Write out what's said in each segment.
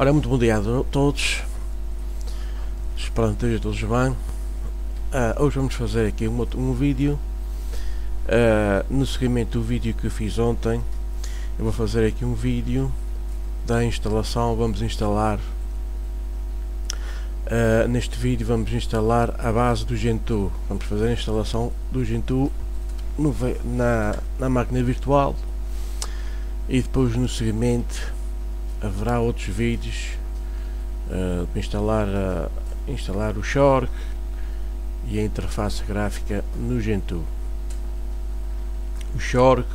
Ora, muito bom dia a todos. Espero que estejam todos bem. Uh, hoje vamos fazer aqui um, um vídeo. Uh, no seguimento do vídeo que eu fiz ontem, eu vou fazer aqui um vídeo da instalação. Vamos instalar. Uh, neste vídeo vamos instalar a base do Gentoo. Vamos fazer a instalação do Gentoo no, na, na máquina virtual e depois no seguimento haverá outros vídeos uh, para instalar, uh, instalar o Shork e a interface gráfica no Gentoo. O Shork,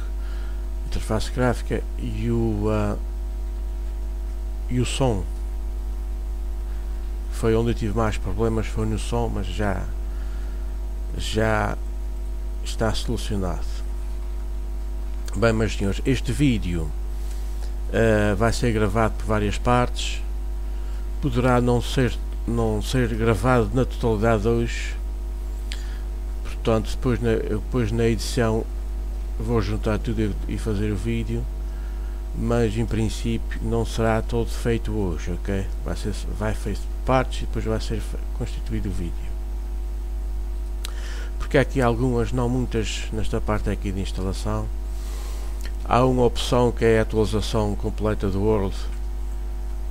interface gráfica e o, uh, e o som. Foi onde eu tive mais problemas, foi no som, mas já, já está solucionado. Bem, meus senhores, este vídeo uh, vai ser gravado por várias partes, poderá não ser, não ser gravado na totalidade hoje, portanto depois na, depois na edição vou juntar tudo e fazer o vídeo, mas em princípio não será todo feito hoje, ok? Vai ser vai feito partes e depois vai ser constituído o vídeo. Porque há aqui algumas, não muitas, nesta parte aqui de instalação há uma opção que é a atualização completa do World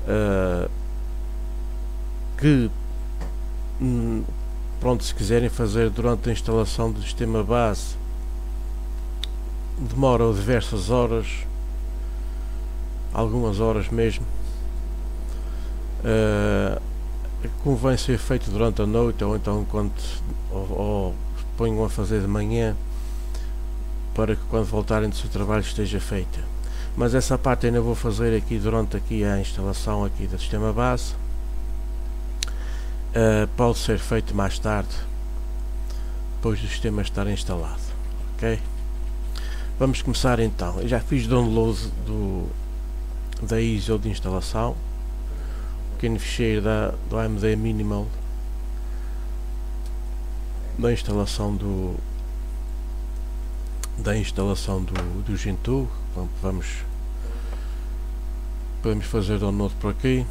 uh, que hum, pronto se quiserem fazer durante a instalação do sistema base demora diversas horas algumas horas mesmo. Uh, convém ser feito durante a noite ou então quando ou, ou ponham a fazer de manhã para que quando voltarem do seu trabalho esteja feita. Mas essa parte ainda vou fazer aqui durante aqui a instalação aqui do sistema base. Uh, pode ser feito mais tarde, depois do sistema estar instalado. Ok? Vamos começar então. Eu já fiz download do, da ISO de instalação, um pequeno ficheiro da, do AMD Minimal da instalação do, da instalação do, do Gentoo vamos podemos fazer download por aqui.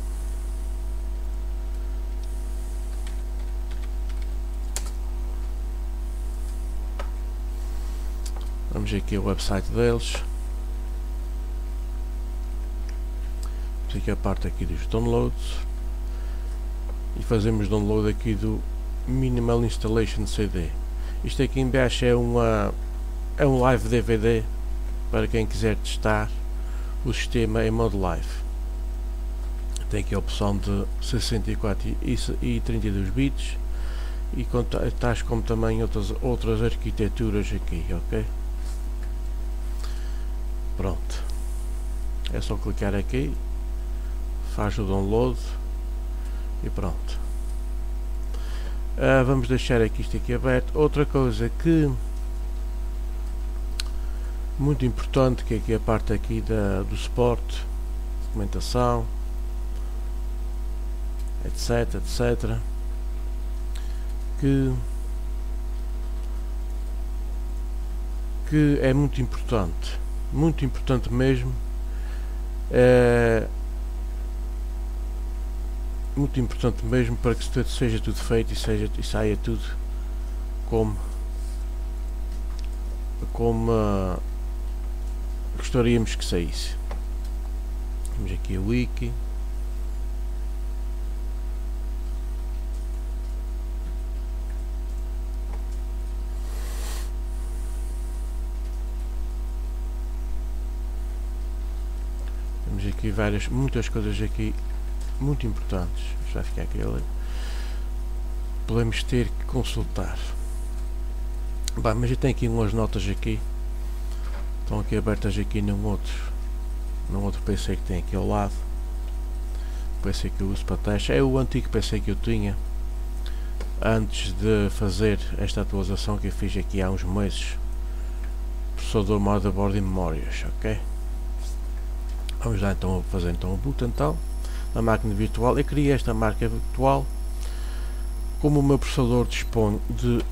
Vamos aqui ao website deles. Vamos aqui a parte aqui dos downloads. E fazemos download aqui do minimal installation CD isto aqui embaixo é uma é um live DVD para quem quiser testar o sistema em modo live. Tem aqui a opção de 64 e 32 bits e tais como também outras, outras arquiteturas aqui, ok? Pronto. É só clicar aqui, faz o download e pronto. Uh, vamos deixar aqui isto aqui aberto. Outra coisa que muito importante que é aqui a parte aqui da, do suporte, documentação, etc, etc, que, que é muito importante, muito importante mesmo, é, muito importante mesmo para que seja tudo feito e, seja, e saia tudo como como uh, gostaríamos que saísse. Temos aqui a wiki. Temos aqui várias, muitas coisas aqui muito importantes. Já ficar aqui ali. Podemos ter que consultar. Mas eu tenho aqui umas notas aqui estão aqui abertas aqui num outro num outro PC que tem aqui ao lado. O PC que eu uso para teste. É o antigo PC que eu tinha antes de fazer esta atualização que eu fiz aqui há uns meses. Processador motherboard e memórias ok? Vamos lá então fazer então o boot então na máquina virtual. Eu criei esta máquina virtual como o meu processador dispõe de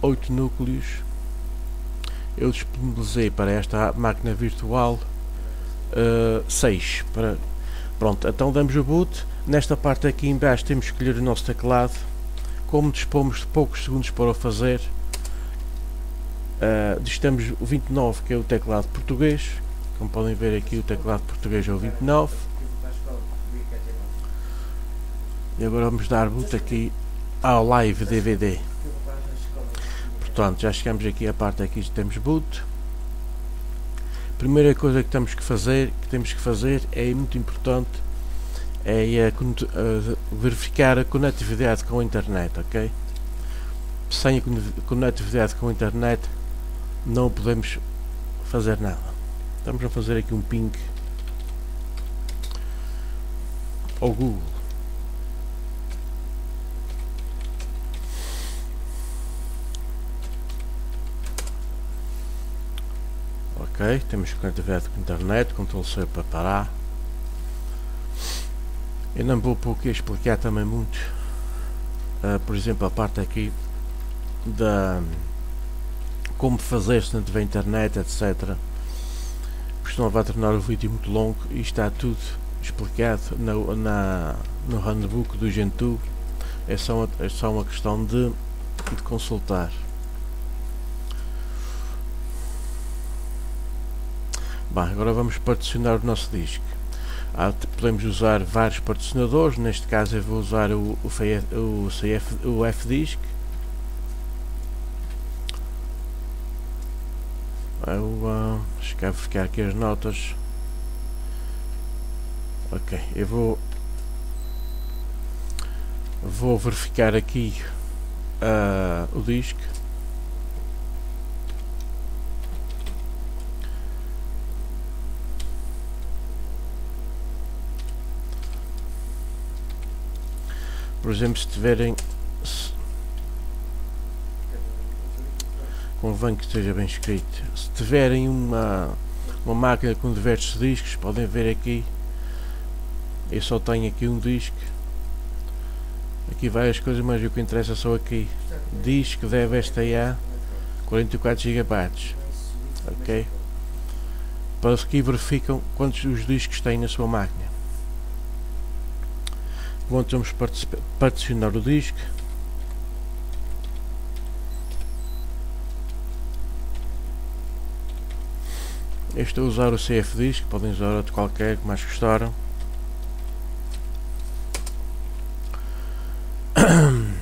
8 núcleos eu disponibilizei para esta máquina virtual 6 uh, para Pronto, então damos o boot. Nesta parte aqui em baixo temos que escolher o nosso teclado. Como dispomos de poucos segundos para o fazer, uh, o 29 que é o teclado português. Como podem ver aqui o teclado português é o 29. E agora vamos dar boot aqui ao live DVD. Portanto, já chegamos aqui à parte aqui temos boot. Primeira coisa que temos que fazer, que temos que fazer é muito importante é a, a verificar a conectividade com a internet, ok? Sem a conectividade com a internet não podemos fazer nada. Estamos a fazer aqui um ping ao Google. Ok, temos conectividade com a internet, Ctrl C para parar. Eu não vou porque explicar também muito, uh, por exemplo, a parte aqui da como fazer se não tiver internet, etc. Porque senão vai tornar o vídeo muito longo e está tudo explicado na, na, no handbook do Gentoo. É só, é só uma questão de, de consultar. Bem, agora vamos particionar o nosso disco. Ah, podemos usar vários particionadores, neste caso eu vou usar o, o, o, CF, o. Eu uh, vou ficar aqui as notas. Ok, eu vou vou verificar aqui uh, o disco por exemplo, se tiverem se, convém que esteja bem escrito. Se tiverem uma uma máquina com diversos discos podem ver aqui. Eu só tenho aqui um disco. Aqui várias coisas mas o que interessa só aqui. Disco deve STA 44 GB ok? Para que verificam quantos os discos têm na sua máquina vamos particionar o disco. Estou a usar o CF disc, podem usar outro qualquer que mais gostaram.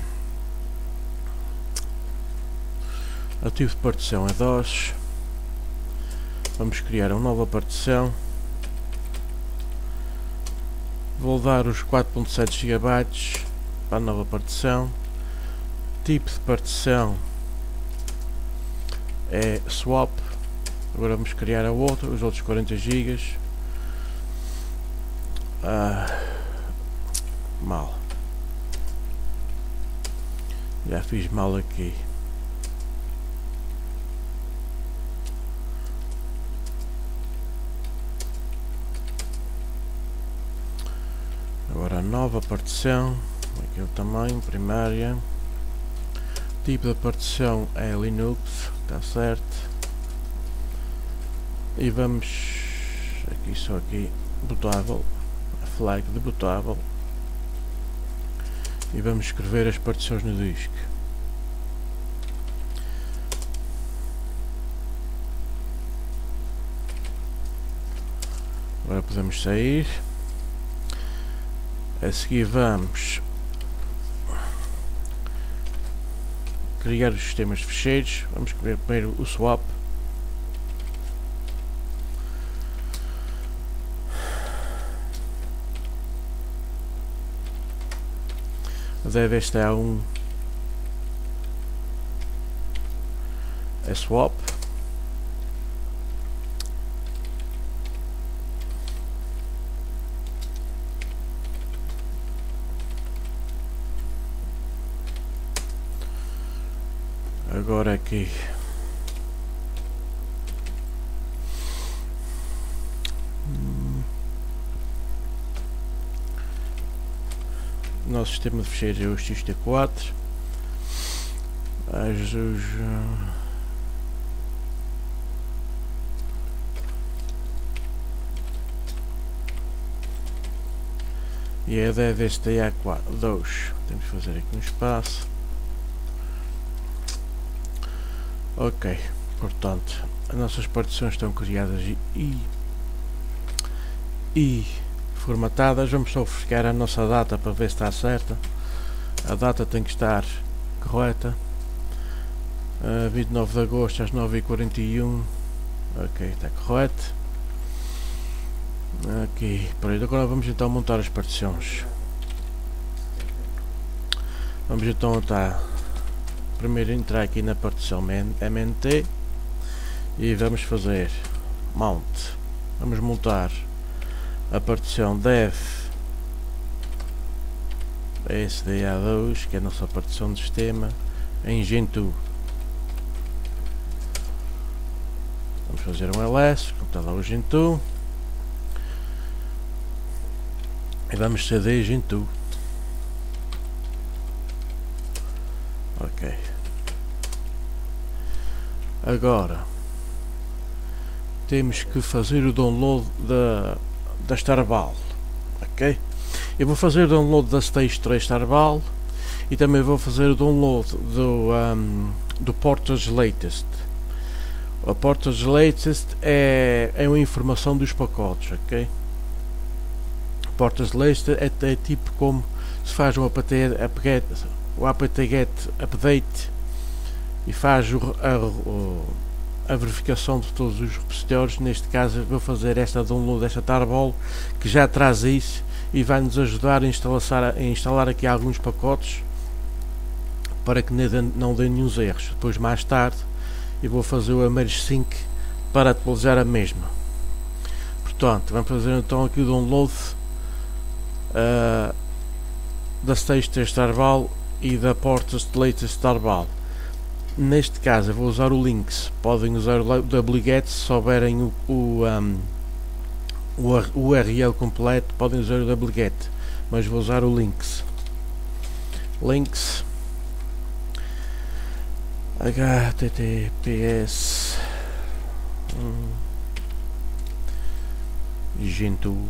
Ativo de partição é DOS. Vamos criar uma nova partição Vou dar os 4.7 GB para a nova partição. Tipo de partição é swap. Agora vamos criar a outra, os outros 40 GB. Ah, mal. Já fiz mal aqui. Nova partição, aqui é o tamanho, primária. Tipo de partição é Linux, está certo. E vamos aqui só aqui botável, flag de botável. E vamos escrever as partições no disco. Agora podemos sair. A seguir vamos criar os sistemas de fecheiros. Vamos ver primeiro o swap. Deve estar um a swap agora aqui. Nosso sistema de fecheiros é o XT4 as, os, e é da VSTA 2 temos que fazer aqui um espaço ok portanto as nossas partições estão criadas e, e formatadas. Vamos só verificar a nossa data para ver se está certa. A data tem que estar correta. Uh, 29 de agosto às 9h41 ok está correto. Ok pronto agora vamos então montar as partições. Vamos então tá primeiro entrar aqui na partição MNT e vamos fazer mount. Vamos montar a partição dev SDA2 que é a nossa partição de sistema em Gentoo vamos fazer um ls lá o Gentoo e vamos cd Gentoo ok. Agora temos que fazer o download da, da Starball ok? Eu vou fazer o download da Stage 3 Starball e também vou fazer o download do, um, do Portage Latest. O Portage Latest é, é uma informação dos pacotes ok? Portage Latest é, é tipo como se faz um apt, upgrade, o apt-get update e faz a, a, verificação de todos os repositórios neste caso vou fazer esta download desta tarball que já traz isso e vai nos ajudar a instalar, a instalar aqui alguns pacotes para que não dê nenhum erros. Depois mais tarde eu vou fazer o Image Sync para atualizar a mesma. Portanto, vamos fazer então aqui o download uh, da Stage Starball e da Portas Latest Starball. Neste caso eu vou usar o Links, podem usar o wget se souberem o, o um, o URL completo podem usar o wget mas vou usar o links links https hum, Gentoo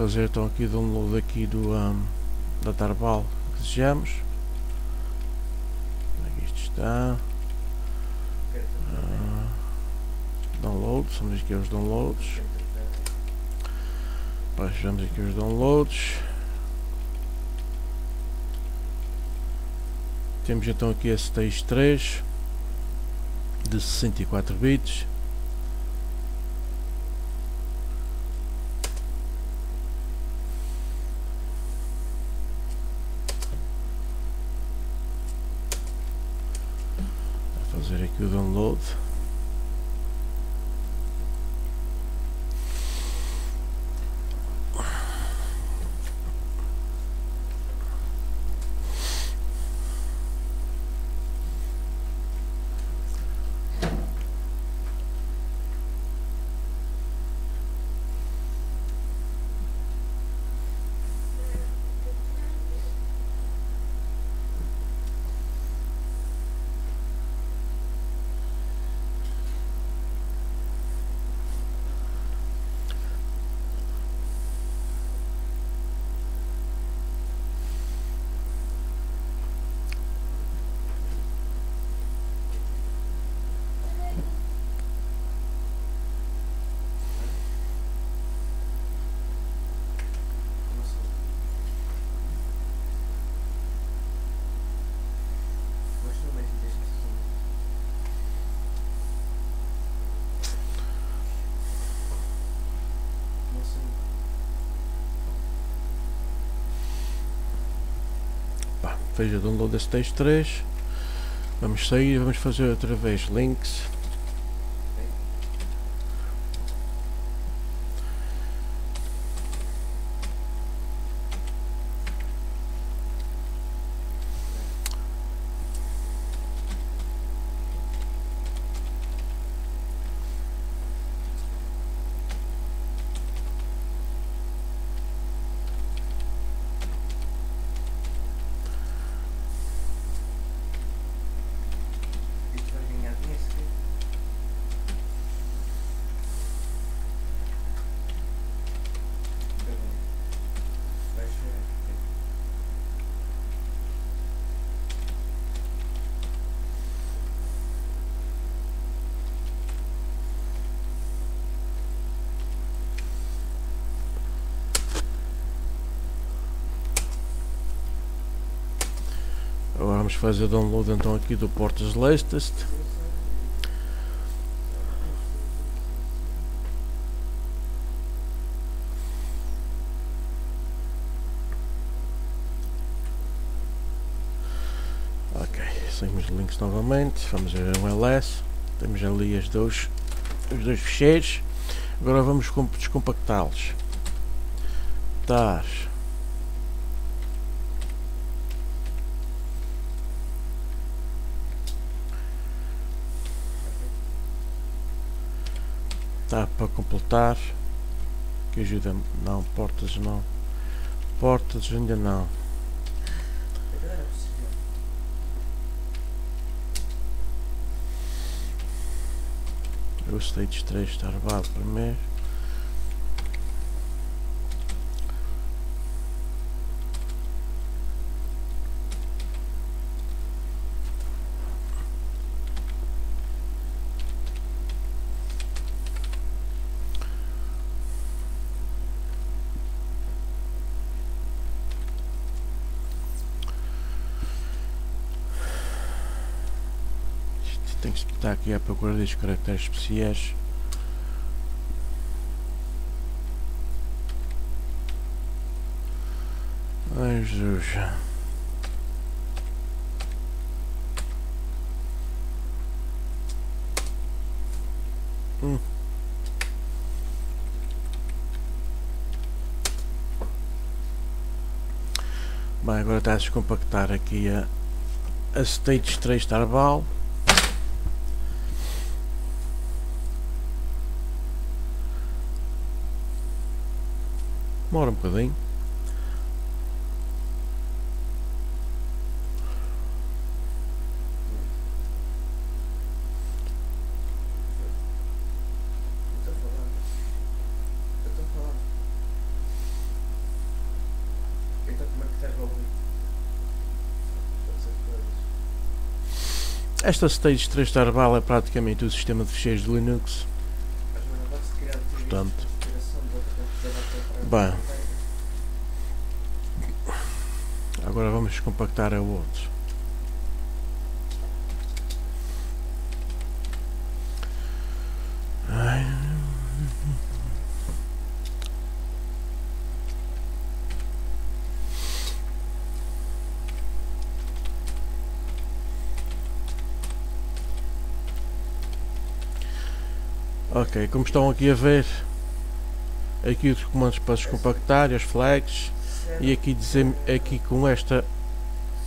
fazer então aqui download aqui do um, da Tarbal que desejamos aqui é isto está? Uh, download, vamos aqui aos downloads. Vamos aqui os downloads. Temos então aqui esse stage 3 de 64 bits fazer aqui o download veja download da stage 3 vamos sair vamos fazer outra vez. Links vamos fazer download então aqui do Portas Latest. Ok, seguimos os links novamente, vamos ver o LS, temos ali as dois, os dois ficheiros, agora vamos descompactá-los. Tar Tá para completar. Que ajuda-me. Não, portas não. Portas ainda não. O stage 3 está armado primeiro. Estar aqui à procura destes caracteres especiais. Ai Jesus. Hum. Bem, agora está a descompactar aqui a, a Stage 3 Tarbal. Demora um bocadinho. Esta Stage 3 Tarbal é praticamente o sistema de ficheiros de Linux. Portanto, Bem, agora vamos compactar a outro. Ok, como estão aqui a ver, aqui os comandos para descompactar, as flags e aqui dizer aqui com esta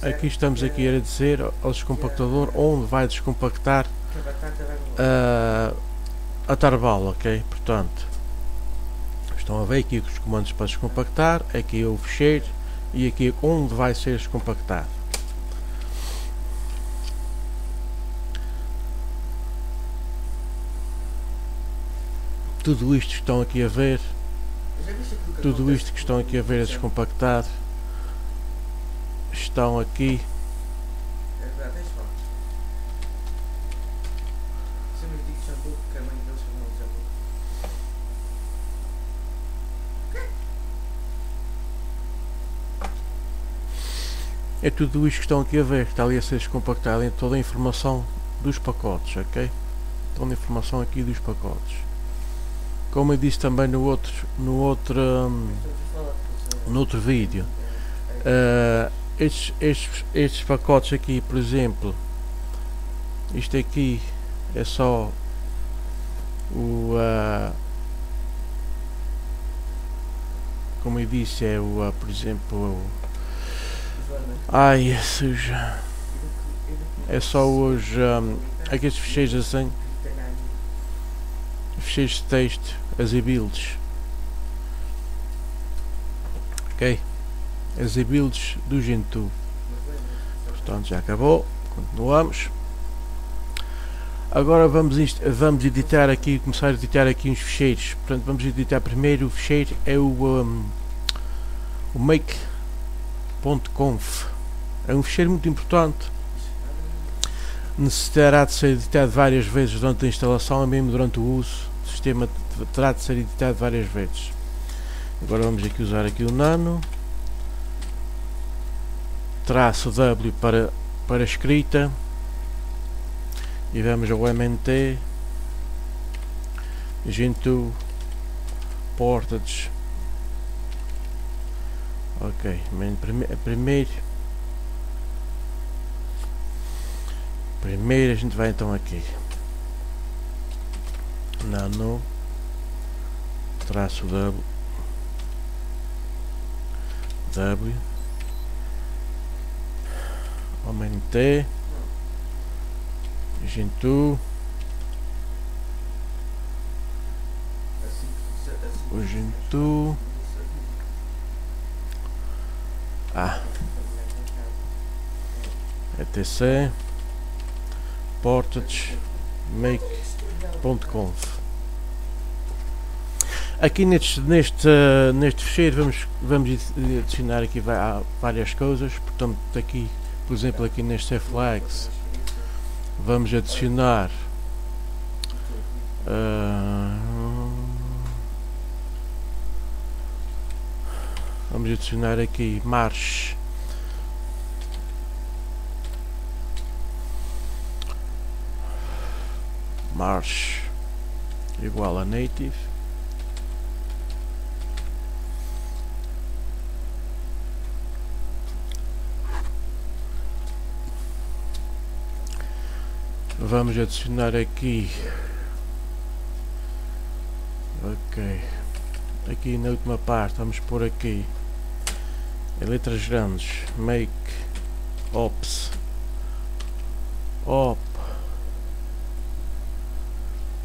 aqui estamos aqui a dizer ao descompactador onde vai descompactar a, a tarbala, ok? Portanto, estão a ver aqui os comandos para descompactar, aqui o fecheiro e aqui onde vai ser descompactado. Tudo isto estão aqui a ver tudo isto que estão aqui a ver a descompactar estão aqui é tudo isto que estão aqui a ver, que está ali a ser descompactado em toda a informação dos pacotes, ok? Toda a informação aqui dos pacotes como eu disse também no outro no outro um, no outro vídeo uh, estes, estes, estes pacotes aqui por exemplo isto aqui é só o uh, como eu disse é o uh, por exemplo o, ai suja é só os um, aqueles fecheiros assim fecheiros de texto as builds ok? As builds do Gentoo. Portanto já acabou. Continuamos. Agora vamos, vamos editar aqui começar a editar aqui uns ficheiros portanto vamos editar primeiro o ficheiro é o um, o make.conf é um ficheiro muito importante. Necessitará de ser editado várias vezes durante a instalação e mesmo durante o uso sistema terá de ser editado várias vezes. Agora vamos aqui usar aqui o nano. Traço W para para escrita e vamos ao MNT Gentoo Portage ok primeiro primeiro a gente vai então aqui nano traço W W aumentei Gentoo o Gentoo ah. Etc portage aqui neste, neste, neste fecheiro vamos, vamos adicionar aqui várias coisas portanto aqui por exemplo aqui neste flags vamos adicionar uh, vamos adicionar aqui march march igual a native. Vamos adicionar aqui. Ok. Aqui na última parte vamos pôr aqui. Em letras grandes make ops. Op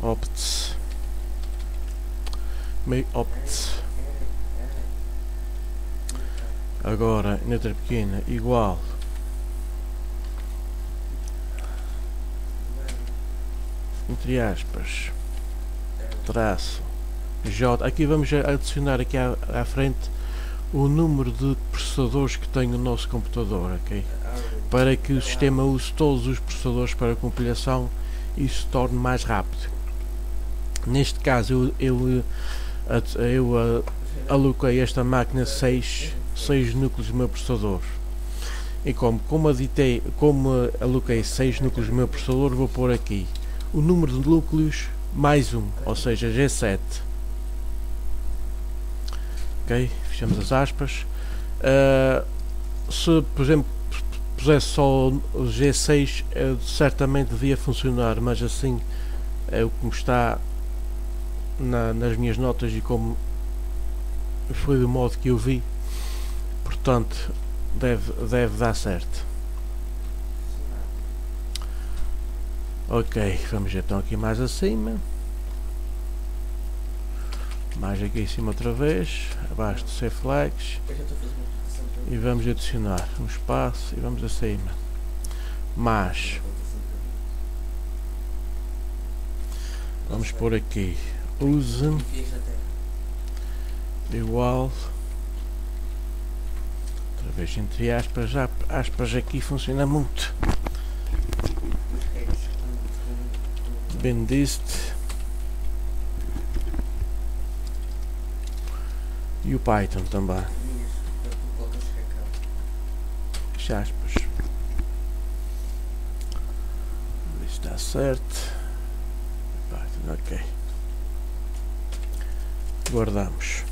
opts make opts agora letra pequena igual. Entre aspas. Traço. J. Aqui vamos adicionar aqui à, à frente o número de processadores que tem o nosso computador ok? Para que o sistema use todos os processadores para compilação e se torne mais rápido neste caso eu, eu, eu aloquei esta máquina 6 6 núcleos do meu processador e como, como, aditei, como aloquei 6 núcleos do meu processador vou pôr aqui o número de núcleos mais um, ou seja, G7. Ok? Fechamos as aspas. Uh, se, por exemplo, pusesse só o G6, uh, certamente devia funcionar, mas assim é o como está na, nas minhas notas e como foi do modo que eu vi, portanto, deve, deve dar certo. Ok, vamos então aqui mais acima. Mais aqui em cima outra vez, abaixo do C flags. E vamos adicionar um espaço e vamos acima. Mais. Vamos pôr aqui use igual outra vez entre aspas, aspas aqui funciona muito Bendist e o Python também. Aspas. Está certo. Python, ok. Guardamos.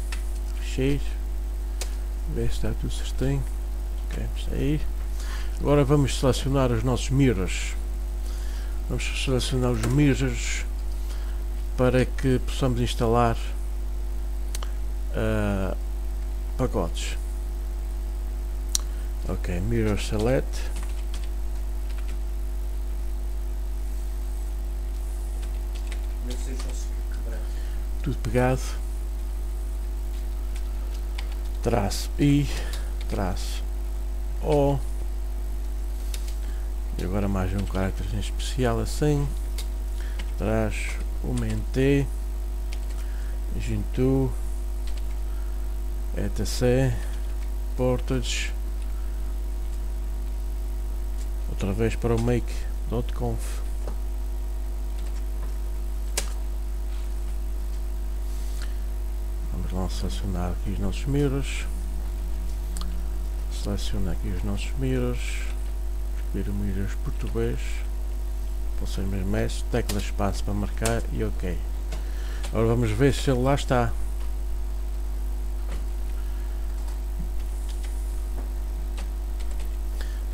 Fecheiro. Ver se está tudo certinho. Ok, está aí. Agora vamos selecionar os nossos mirrors. Vamos selecionar os mirrors para que possamos instalar uh, pacotes. Ok, mirror select. Tudo pegado. Traço I, traço O. E agora mais um caractere especial assim. Traz o mente. Gentoo. etc. Portage. Outra vez para o make.conf. Vamos lá selecionar aqui os nossos mirrors. Seleciona aqui os nossos mirrors escolher o Mirrors português. Pulsar mesmo S, tecla espaço para marcar e OK. Agora vamos ver se ele lá está.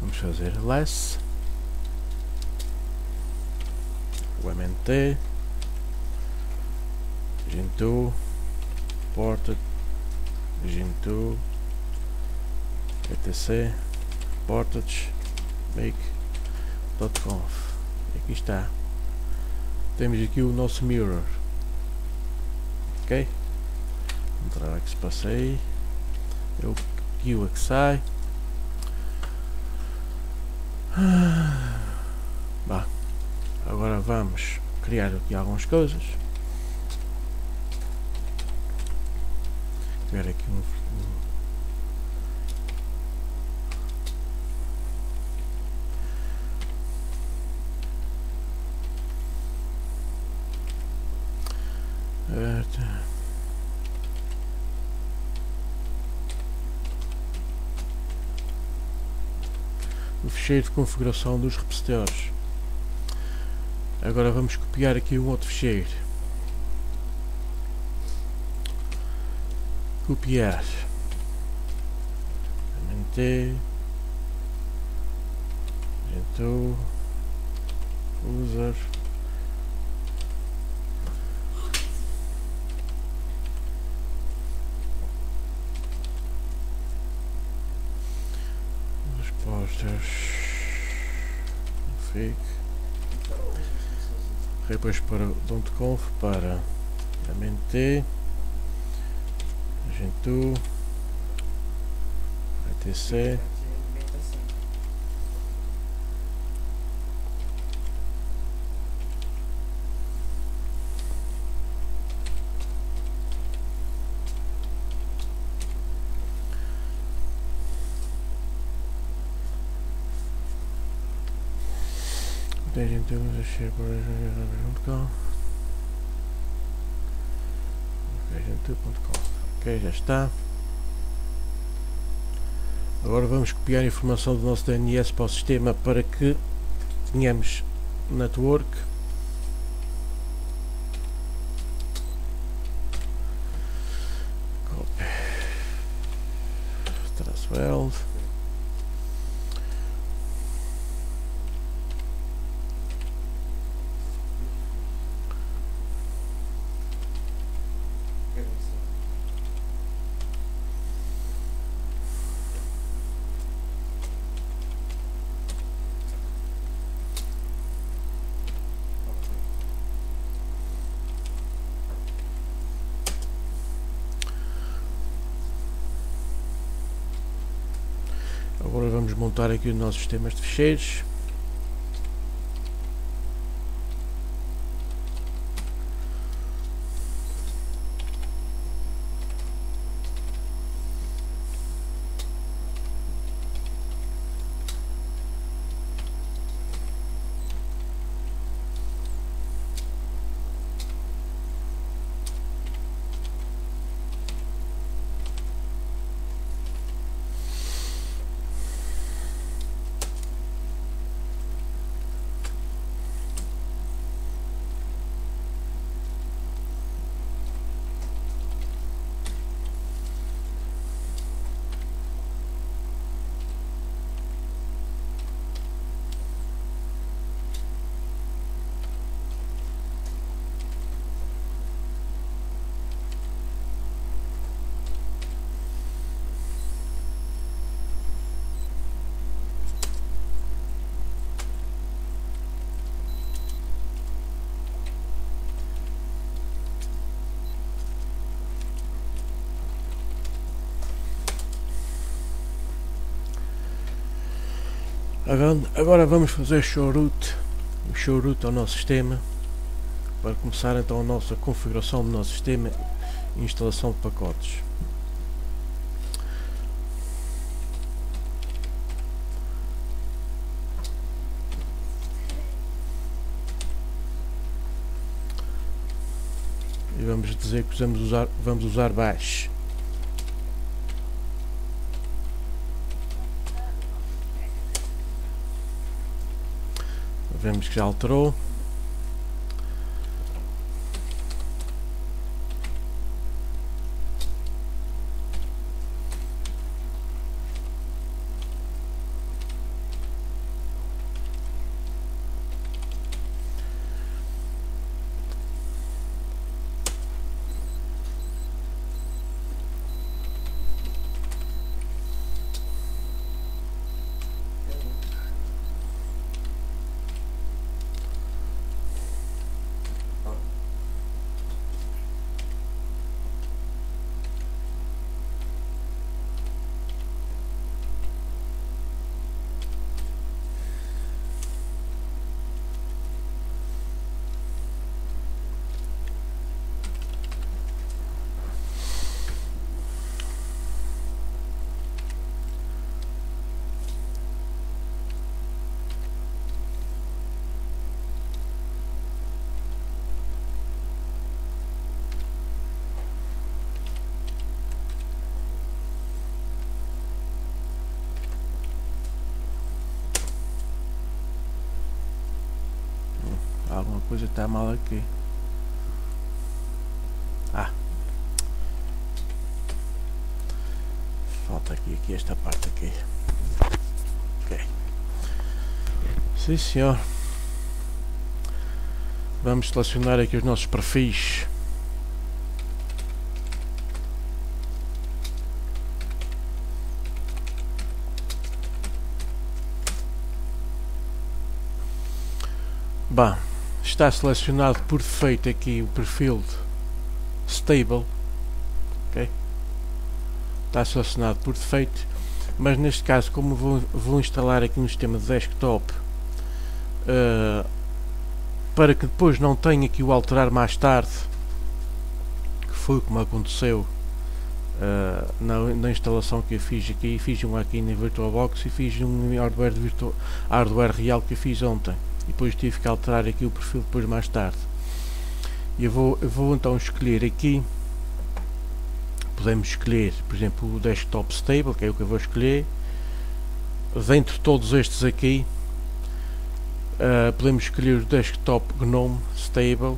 Vamos fazer less o MNT Gentoo Ported Gentoo etc portage make.conf aqui está. Temos aqui o nosso mirror. Ok? Entrar aqui se passei. Eu aqui o que sai. Bah. agora vamos criar aqui algumas coisas criar aqui um, o ficheiro de configuração dos repositores. Agora vamos copiar aqui um outro ficheiro. Copiar. MT. Gentoo. User. posters fique depois para .conf para MNT Gentoo etc Staging tools a shape origin.com Ok, já está. Agora vamos copiar a informação do nosso DNS para o sistema para que tenhamos network. Copy. Traço L. Agora aqui os nossos sistemas de ficheiros. Agora vamos fazer root, show root ao nosso sistema para começar então a nossa configuração do nosso sistema e instalação de pacotes. E vamos dizer que vamos usar, vamos usar bash. Vemos que já alterou Está mal aqui. Ah. Falta aqui, aqui esta parte aqui. Ok. Sim senhor. Vamos selecionar aqui os nossos perfis. Bom está selecionado por defeito aqui o perfil stable okay? está selecionado por defeito mas neste caso como vou, vou instalar aqui um sistema de desktop uh, para que depois não tenha que o alterar mais tarde que foi como aconteceu uh, na, na, instalação que eu fiz aqui fiz um aqui na VirtualBox e fiz um hardware, virtual, hardware real que eu fiz ontem e depois tive que alterar aqui o perfil depois mais tarde. Eu vou, eu vou então escolher aqui. Podemos escolher por exemplo o desktop stable que é o que eu vou escolher. Dentro de todos estes aqui uh, podemos escolher o desktop GNOME stable.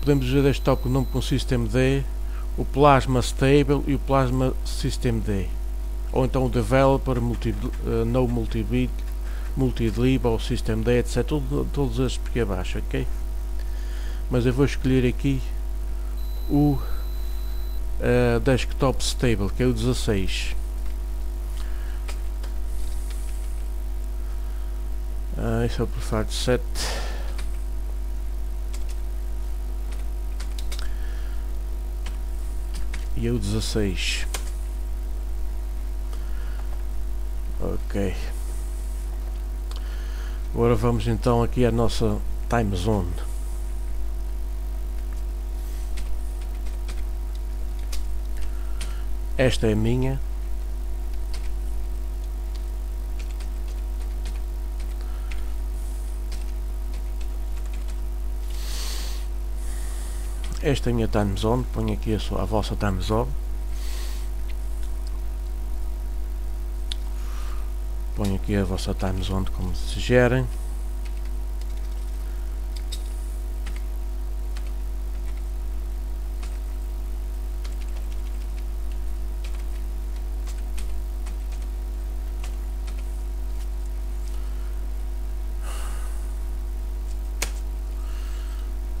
Podemos usar o desktop GNOME com systemd o Plasma Stable e o Plasma systemd ou então o Developer multi, uh, No Multibit multi-lib ou system D, etc. Todo, todos estes por aqui abaixo, ok? Mas eu vou escolher aqui o uh, desktop stable, que é o 16. Uh, esse é o preferred set. E é o 16. Ok. Agora vamos então aqui à nossa time zone. Esta é minha. Esta é a minha time zone. Ponho aqui a, sua, a vossa time zone. Ponho aqui a vossa time zone como desejarem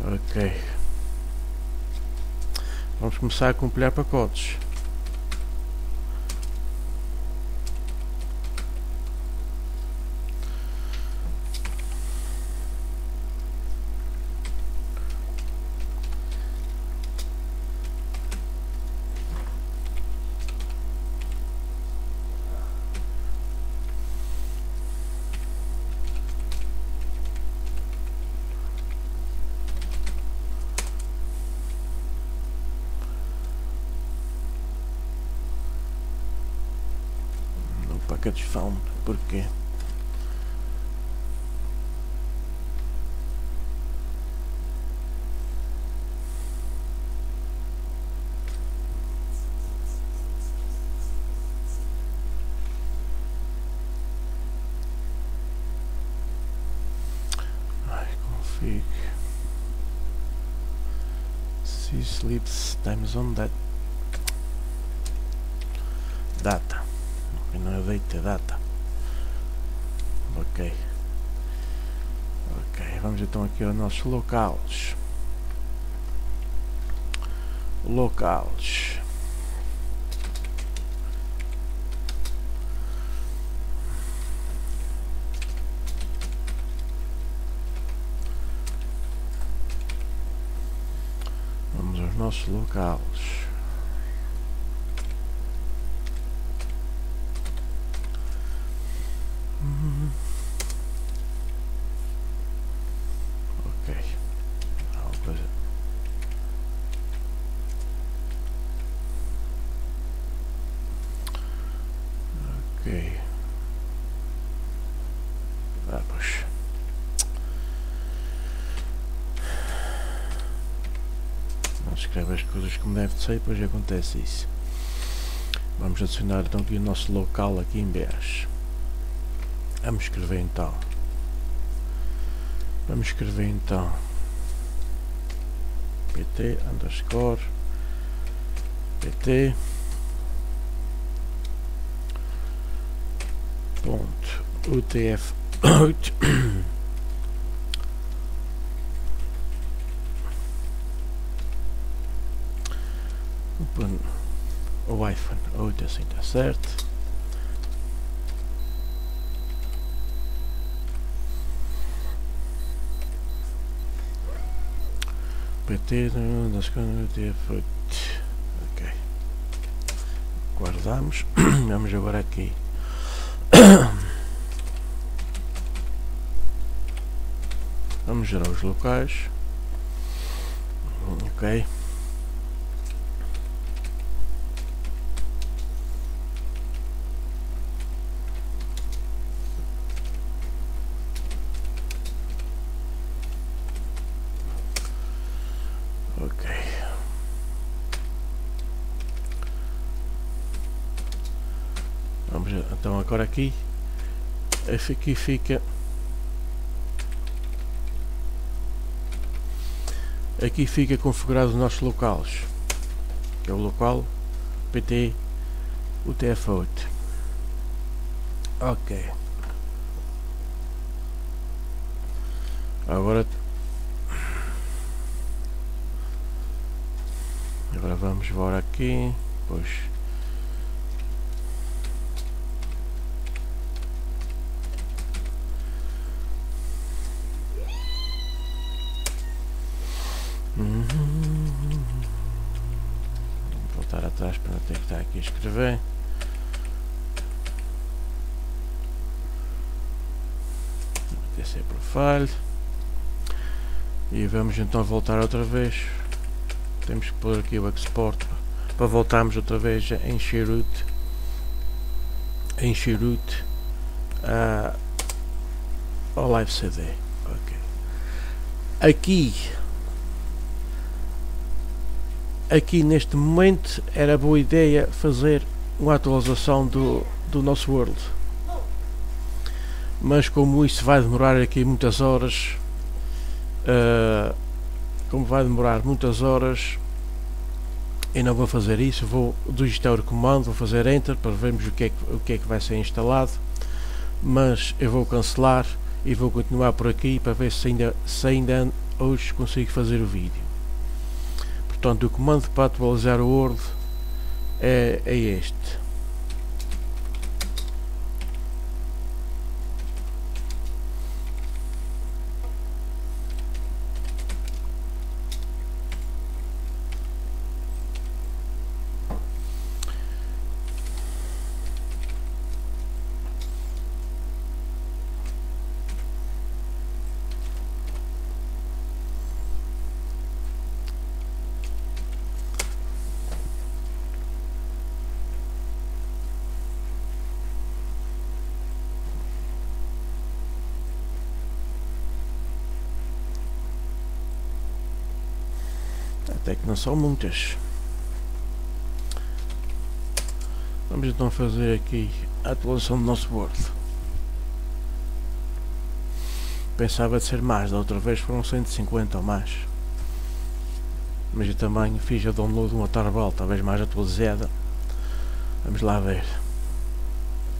ok. Vamos começar a compilar pacotes sleeps time zone that data. Não é date, é data. Ok. Ok vamos então aqui aos nossos locais. Locais nossos locais. Hum. Ok. Uma coisa. Ok. Ah, pois. escreve as coisas deve ser, depois acontece isso. Vamos adicionar então aqui o nosso local aqui em BS. Vamos escrever então. Vamos escrever então pt underscore pt ponto utf 8 Open o iPhone 8 assim está certo. PT das foi ok. Guardamos vamos agora aqui. Vamos gerar os locais. Ok aqui. Aqui fica aqui fica configurado os nossos locais que é o local pt utf8 ok. Agora agora vamos embora aqui pois escrever. TC Profile. E vamos então voltar outra vez. Temos que pôr aqui o export para voltarmos outra vez em Chirut. Em Chirut uh, ao Live CD. Okay. Aqui aqui neste momento era boa ideia fazer uma atualização do, do nosso World mas como isso vai demorar aqui muitas horas uh, como vai demorar muitas horas eu não vou fazer isso, vou digitar o comando, vou fazer enter para vermos o que, é que, o que é que vai ser instalado. Mas eu vou cancelar e vou continuar por aqui para ver se ainda, se ainda hoje consigo fazer o vídeo Portanto, o comando para atualizar o Word é, é este. Até que não são muitas. Vamos então fazer aqui a atualização do nosso Word. pensava de ser mais, da outra vez foram 150 ou mais. Mas eu também fiz a download de uma Tarbal, talvez mais atualizada. Vamos lá ver.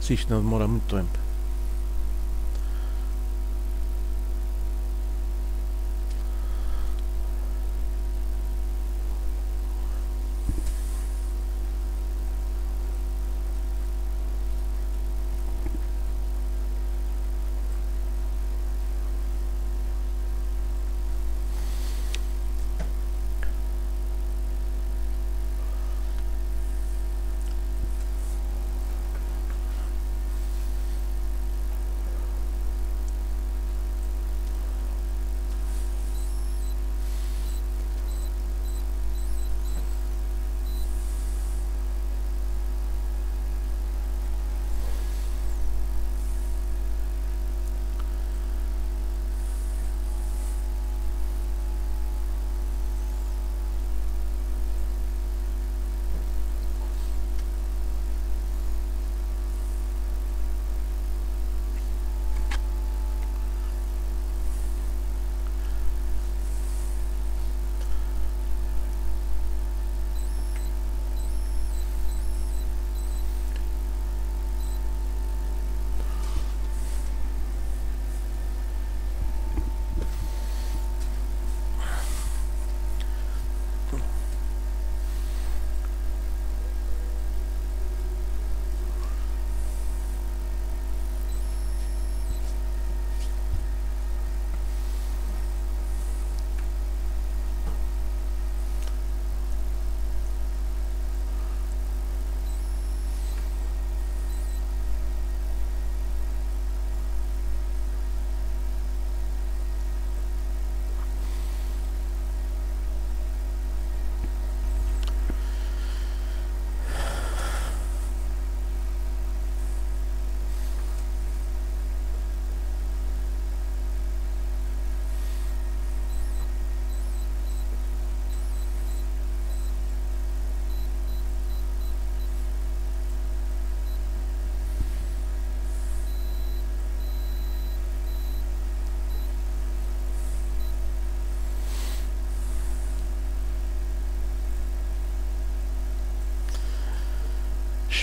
Se isto não demora muito tempo.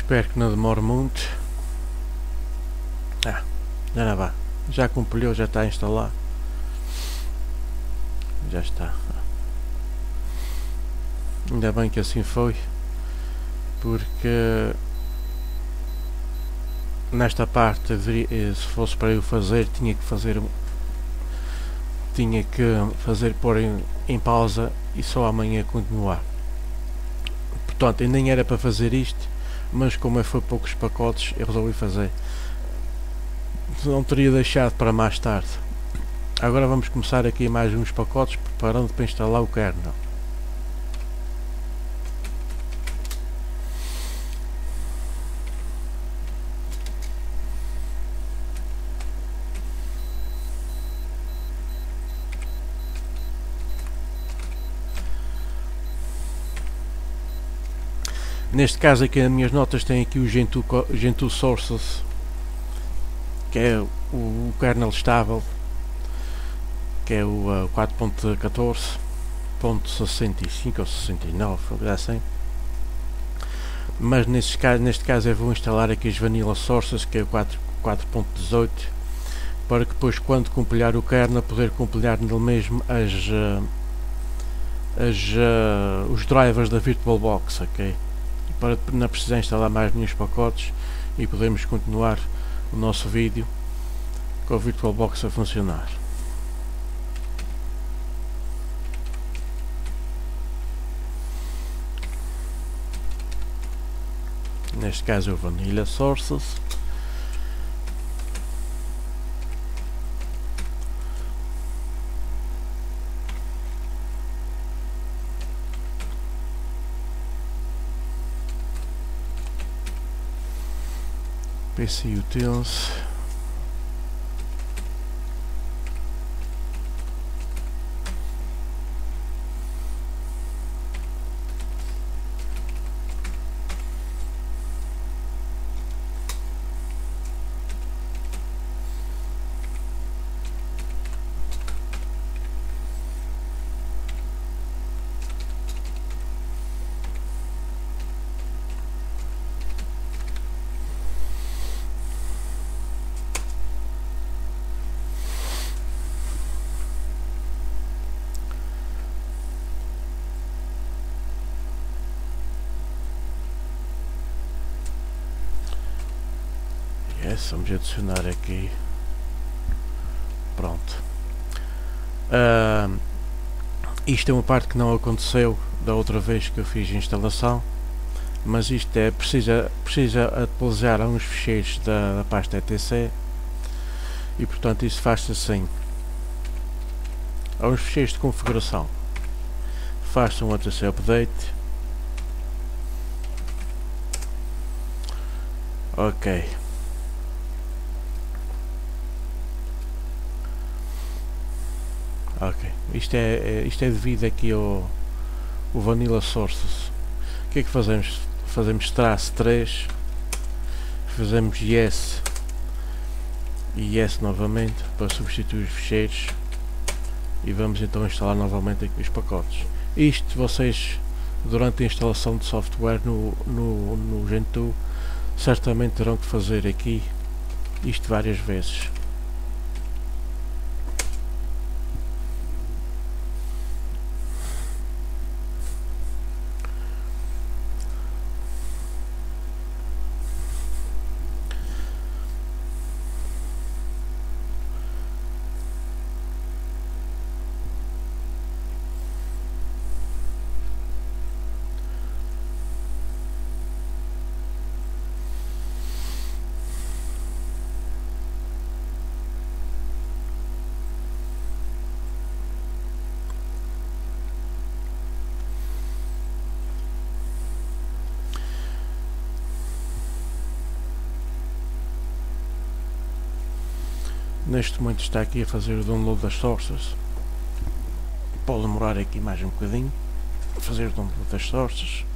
Espero que não demore muito. Ah, já não vá. Já compilhou, já está a instalar. Já está. Ainda bem que assim foi. Porque nesta parte eh, se fosse para eu fazer tinha que fazer tinha que fazer pôr em, em pausa e só amanhã continuar portanto ainda nem era para fazer isto mas como foi poucos pacotes eu resolvi fazer. Não teria deixado para mais tarde. Agora vamos começar aqui mais uns pacotes preparando para instalar o kernel Neste caso aqui as minhas notas têm aqui o Gentoo, Gentoo Sources que é o, o kernel estável que é o uh, 4.14.65 ou 69 assim. Mas neste caso, neste caso eu vou instalar aqui as Vanilla Sources que é o 4.18 para que depois quando compilar o kernel poder compilar nele mesmo as, uh, as uh, os drivers da VirtualBox ok para não precisar instalar mais nenhum pacotes e podemos continuar o nosso vídeo com o VirtualBox a funcionar. Neste caso é o Vanilla Sources PC Utils vamos adicionar aqui. Pronto. Uh, isto é uma parte que não aconteceu da outra vez que eu fiz a instalação mas isto é precisa, precisa atualizar alguns ficheiros da, da pasta etc e portanto isso faz-se assim. Alguns ficheiros de configuração. Faça um etc update. Ok ok isto é, é isto é devido aqui ao o vanilla sources. O que é que fazemos? Fazemos traço 3 fazemos yes e yes novamente para substituir os ficheiros e vamos então instalar novamente aqui os pacotes. Isto vocês durante a instalação de software no, no, no Gentoo certamente terão que fazer aqui isto várias vezes neste momento está aqui a fazer o download das sources. Pode demorar aqui mais um bocadinho fazer o download das sources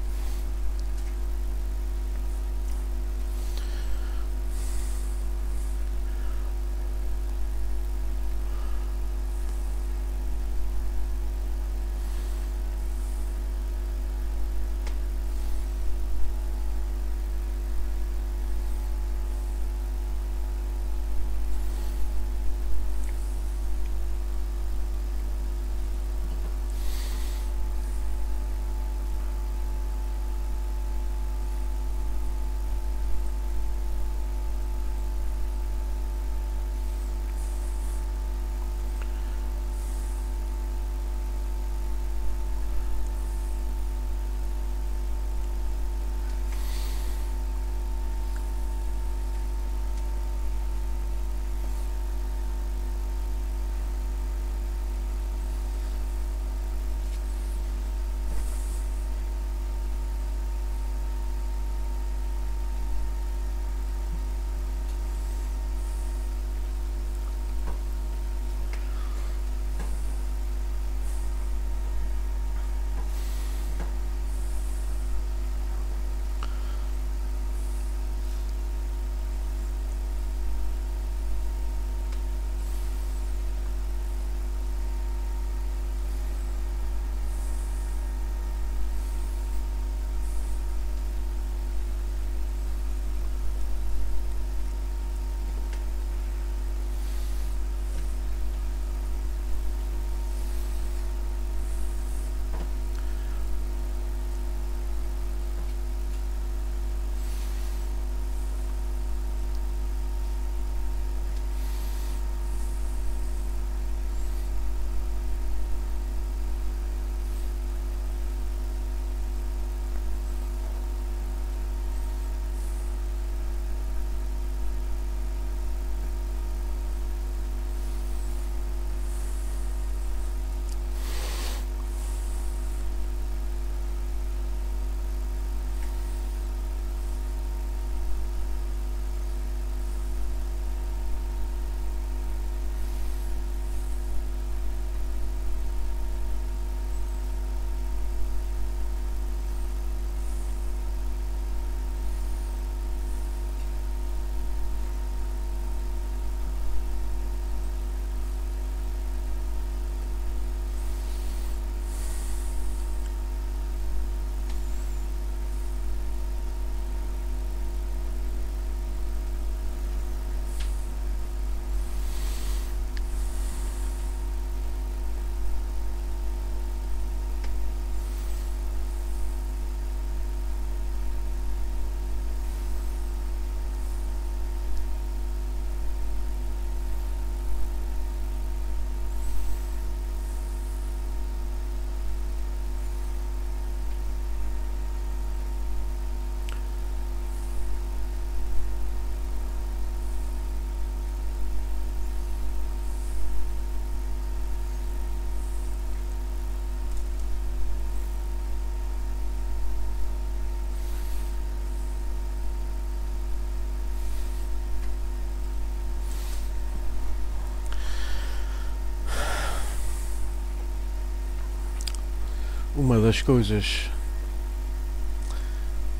uma das coisas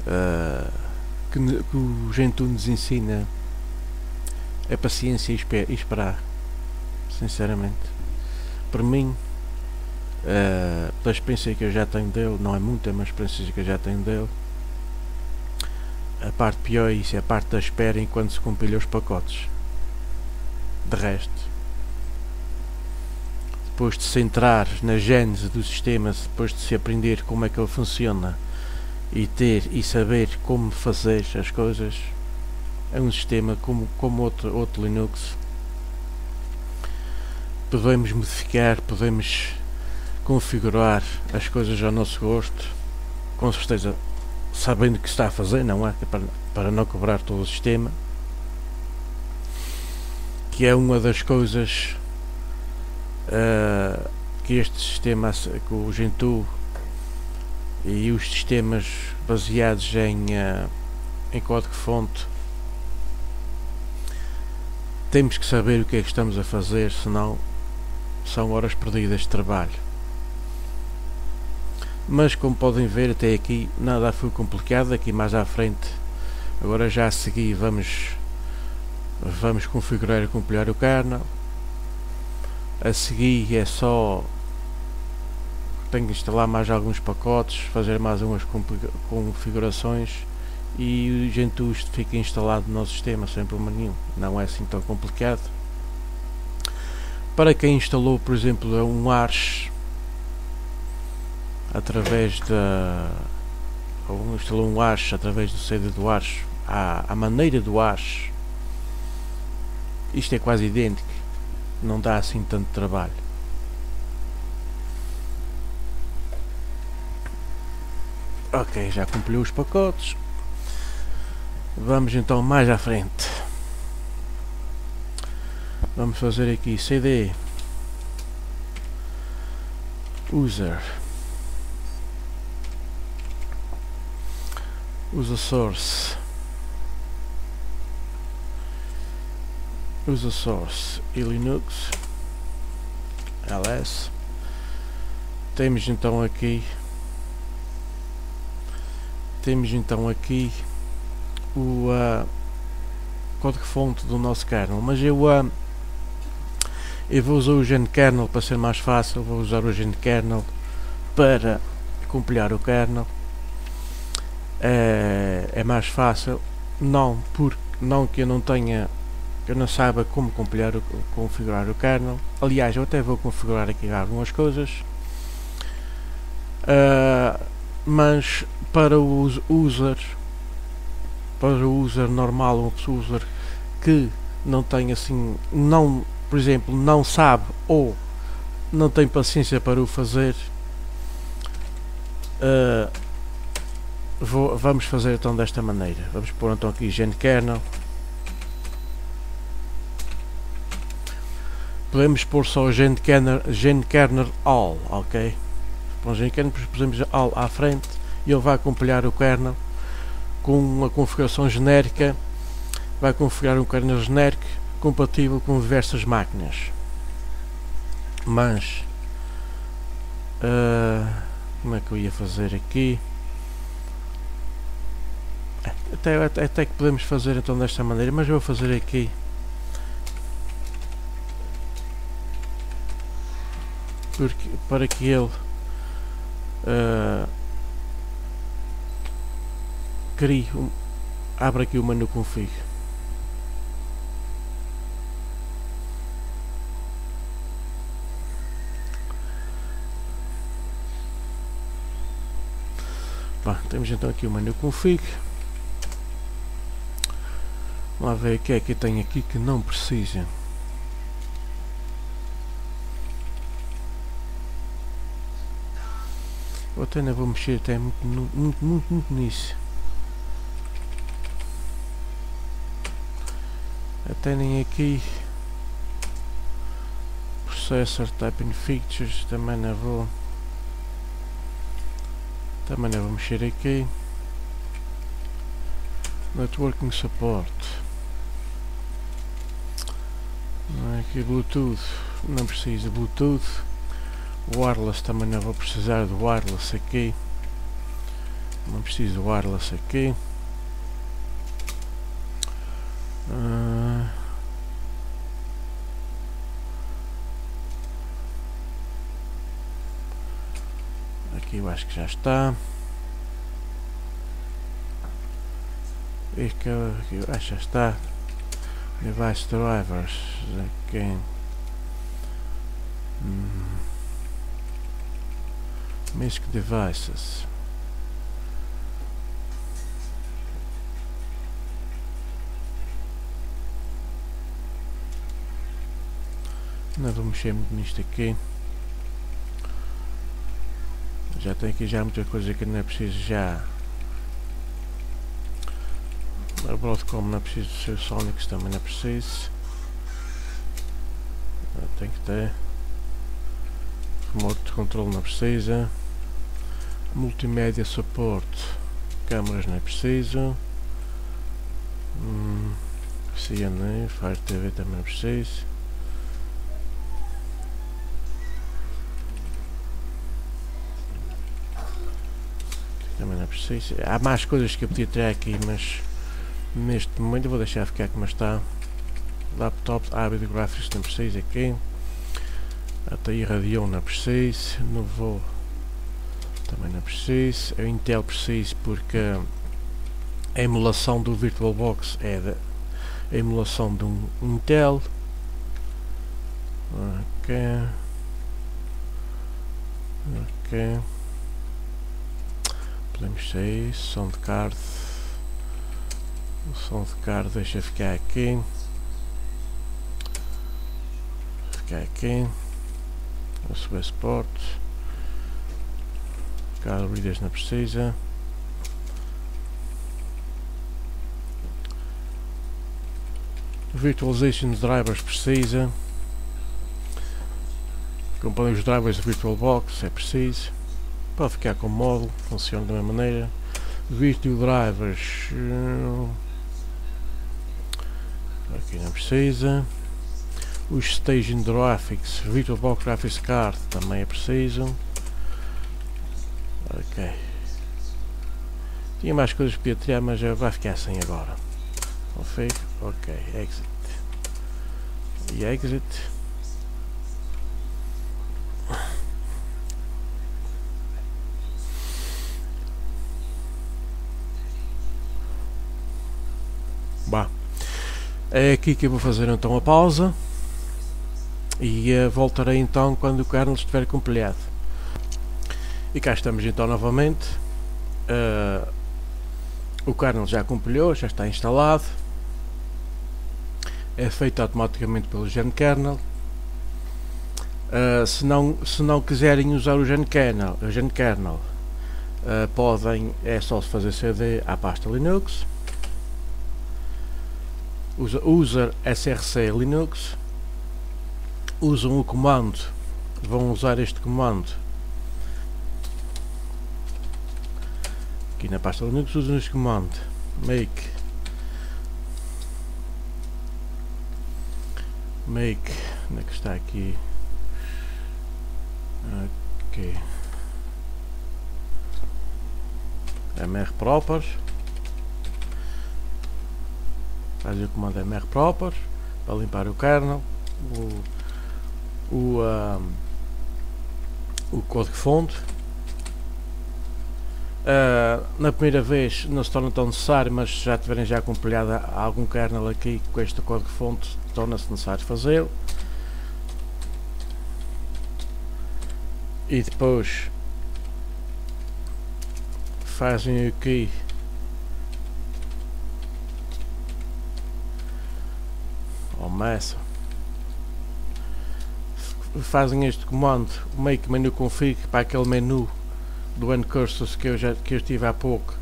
uh, que, que, o Gentoo nos ensina é paciência e esperar, sinceramente. Para mim, uh, pela experiência que eu já tenho dele, não é muita, mas a experiência que eu já tenho dele, a parte pior é isso, é a parte da espera enquanto se compilha os pacotes. De resto, depois de se entrar na gênese do sistema, depois de se aprender como é que ele funciona e ter e saber como fazer as coisas, é um sistema como, como outro, outro Linux. Podemos modificar, podemos configurar as coisas ao nosso gosto, com certeza sabendo o que está a fazer, não é? Para, para não cobrar todo o sistema. Que é uma das coisas uh, que este sistema, que o Gentoo e os sistemas baseados em, uh, em código-fonte temos que saber o que é que estamos a fazer, senão são horas perdidas de trabalho. Mas como podem ver até aqui nada foi complicado, aqui mais à frente agora já a seguir vamos vamos configurar e compilar o kernel a seguir é só tenho que instalar mais alguns pacotes fazer mais umas configurações e o Gentoo fica instalado no nosso sistema sem problema nenhum. Não é assim tão complicado. Para quem instalou por exemplo um Arch através da ou instalou um Arch através do CD do Arch à, à maneira do Arch isto é quase idêntico não dá assim tanto trabalho. Ok já cumpriu os pacotes. Vamos então mais à frente. Vamos fazer aqui cd user. Usa source usa source? E linux ls temos então aqui temos então aqui o uh, código fonte do nosso kernel mas eu uh, eu vou usar o genkernel para ser mais fácil vou usar o genkernel para compilar o kernel. É, é mais fácil. Não, porque não que eu não tenha, eu não saiba como compilar, configurar o kernel. Aliás, eu até vou configurar aqui algumas coisas. Uh, mas para o user, para o user normal, um user que não tem assim, não, por exemplo, não sabe ou não tem paciência para o fazer, uh, Vou, vamos fazer então desta maneira. Vamos pôr então aqui genkernel. Podemos pôr só genkernel, genkernel all, ok? Para o genkernel pusemos all à frente e ele vai compilar o kernel com uma configuração genérica. Vai configurar um kernel genérico compatível com diversas máquinas. Mas uh, como é que eu ia fazer aqui? Até, até, até que podemos fazer então desta maneira, mas eu vou fazer aqui porque, para que ele uh, crie um, abra aqui o menu config Bom, temos então aqui o menu config Vamos lá ver o que é que tem aqui que não precisa. Eu até ainda vou mexer até muito, muito, muito, muito nisso. Até nem aqui. Processor Type in Features também não vou. Também não vou mexer aqui. Networking Support. Aqui Bluetooth, não precisa Bluetooth. Wireless também não vou precisar do wireless aqui. Não preciso do wireless aqui. Uh, aqui eu acho que já está. Isto que eu acho que já está. Device drivers aqui. Hum. MISC devices. Não vou mexer muito nisto aqui. Já tem aqui já muita coisa que não é preciso já. A Broadcom não é preciso ser Sonics também não é preciso. Tem que ter. Remote de controle não precisa multimédia support câmaras não é preciso. Hum, CNA, Fire TV também não é preciso. Também não é preciso. Há mais coisas que eu podia ter aqui mas neste momento eu vou deixar ficar como está. Laptop, árbitro gráficos não preciso aqui. Até Radeon não preciso, não vou também não preciso, o Intel preciso porque a emulação do VirtualBox é a emulação de um Intel. Ok. Ok. Podemos sair, som de card. O som de card deixa ficar aqui. Ficar aqui. USB Sport card readers não precisa. Virtualization drivers precisa. Companhia os drivers do VirtualBox é preciso. Pode ficar com módulo, funciona da mesma maneira. Virtual drivers eh, aqui não precisa. Os Staging Graphics, VirtualBox Graphics Card também é preciso. Ok. Tinha mais coisas para tirar, mas já vai ficar assim agora. Ok, ok, exit. E exit. É aqui que eu vou fazer então a pausa e uh, voltarei então quando o kernel estiver compilhado. E cá estamos então novamente. Uh, o kernel já compilhou, já está instalado. É feito automaticamente pelo GenKernel. Uh, se, não, se não quiserem usar o GenKernel, o GenKernel uh, podem, é só se fazer CD à pasta Linux. Usa, user src Linux usam o comando, vão usar este comando aqui na pasta Linux usam este comando make. Make. Onde é que está aqui? Ok. Mr proper faz o comando mr proper para limpar o kernel. O o, um, o código-fonte. Uh, na primeira vez não se torna tão necessário, mas se já tiverem já compilhado algum kernel aqui com este código-fonte, torna-se necessário fazê-lo. E depois fazem aqui ou massa fazem este comando make menu config para aquele menu do N-Cursors que eu já que eu estive há pouco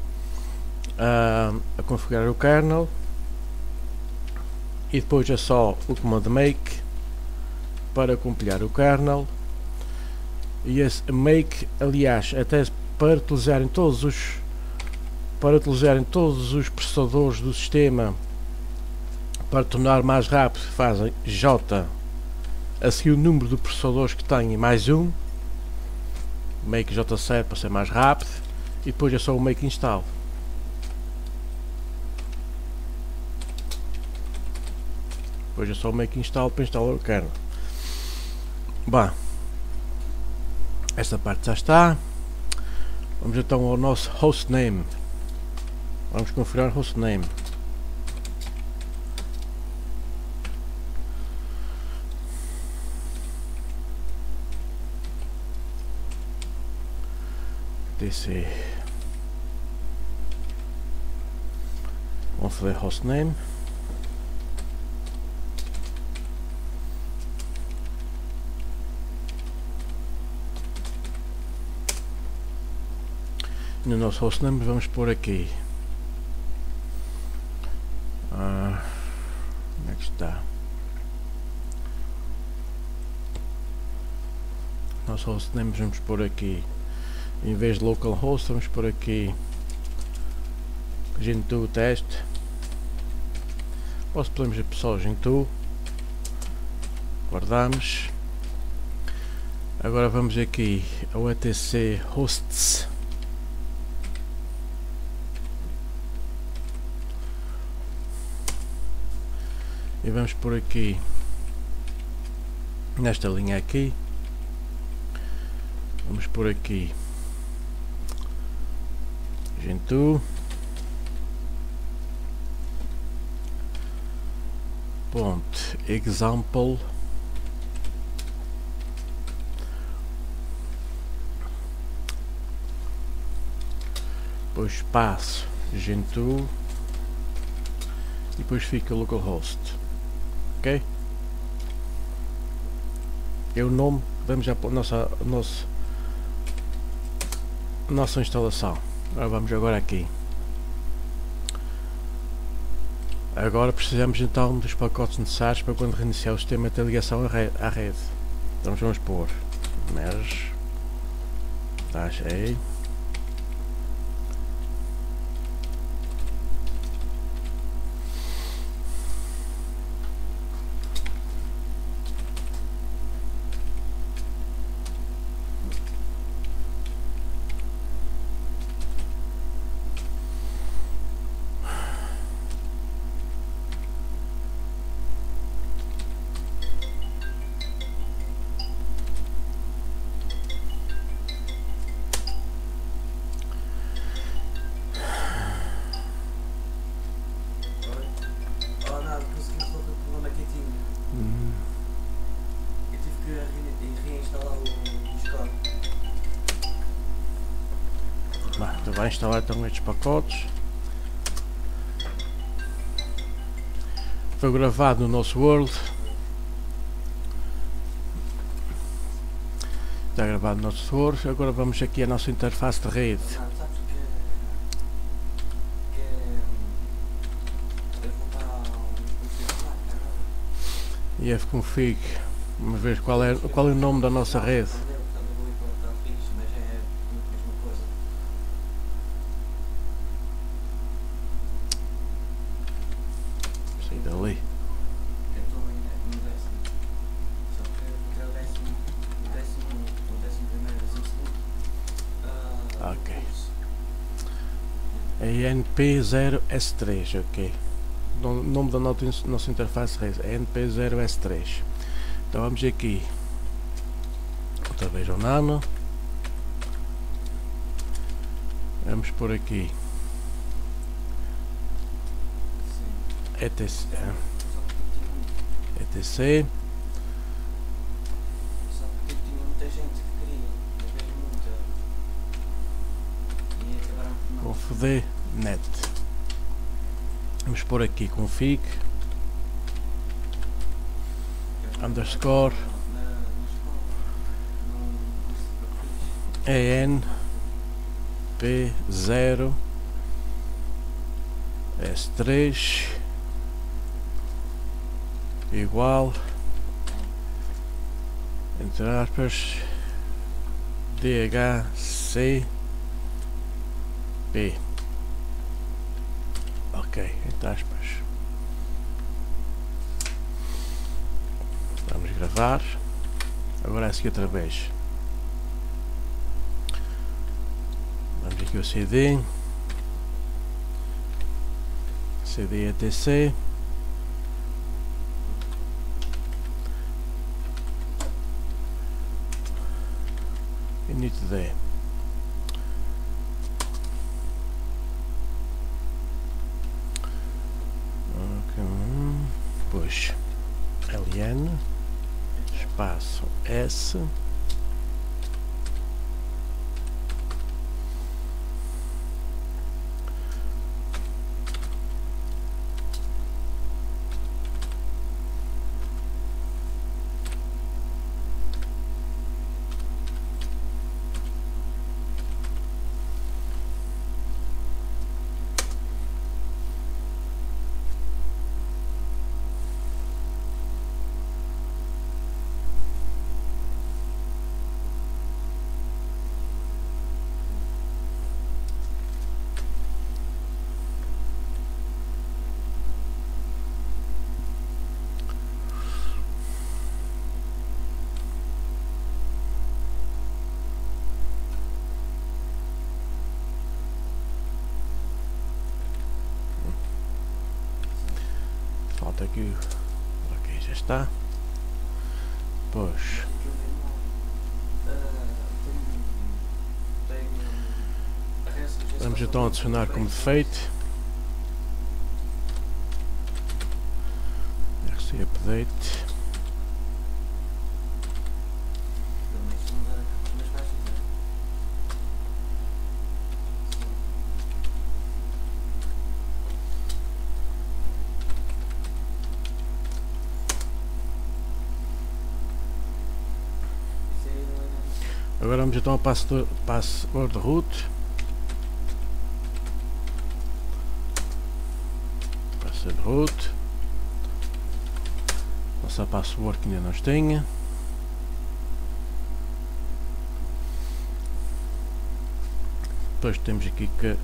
uh, a configurar o kernel e depois é só o comando make para compilar o kernel. E esse make aliás até para utilizarem todos os para utilizarem todos os processadores do sistema para tornar mais rápido fazem J a seguir o número de processadores que têm mais um make j7 para ser mais rápido e depois é só o make install. Depois é só o make install para instalar o kernel. Bom, esta parte já está. Vamos então ao nosso hostname. Vamos configurar hostname. DC vamos fazer hostname no nosso hostname vamos pôr aqui. Ah, onde é que está? Nosso hostname vamos pôr aqui em vez de localhost vamos por aqui. Gentoo teste posso podemos ir só Gentoo. Guardamos. Agora vamos aqui ao etc hosts. E vamos por aqui nesta linha aqui. Vamos por aqui Gentoo ponto. Example. Depois espaço Gentoo e depois fica localhost. Ok? É o nome vamos já para a nossa, nossa, nossa instalação Agora vamos agora aqui. Agora precisamos então dos pacotes necessários para quando reiniciar o sistema ter ligação à rede. Então vamos pôr merge dash a vai instalar então estes pacotes. Foi gravado no nosso World. Está gravado no nosso Word agora vamos aqui à nossa interface de rede. Ifconfig vamos ver qual é, qual é o nome da nossa rede NP0S3, ok. O nome da nossa interface é NP0S3. Então vamos aqui, outra vez ao nano. Vamos por aqui ETC, ETC Vou foder net. Vamos pôr aqui config underscore en p0 s3 igual entre aspas dhc p Ok, entre aspas. Vamos gravar. Agora é seguir outra vez. aqui o CD. CD ETC. Init D. So. Vamos então adicionar como defeito rc update Agora vamos então ao password root. Password root. Nossa password que ainda nós tenha. Depois temos aqui que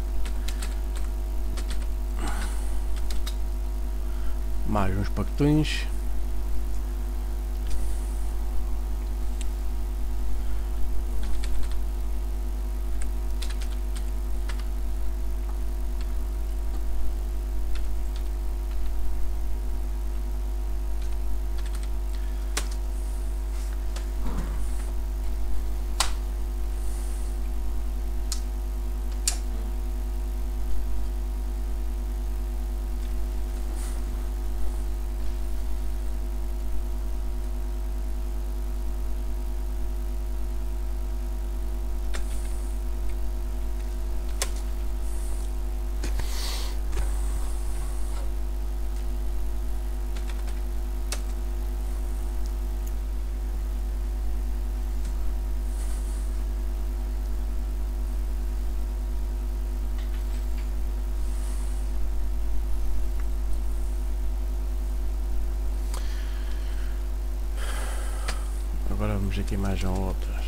mais uns pacotinhos. Agora vamos aqui mais a outras.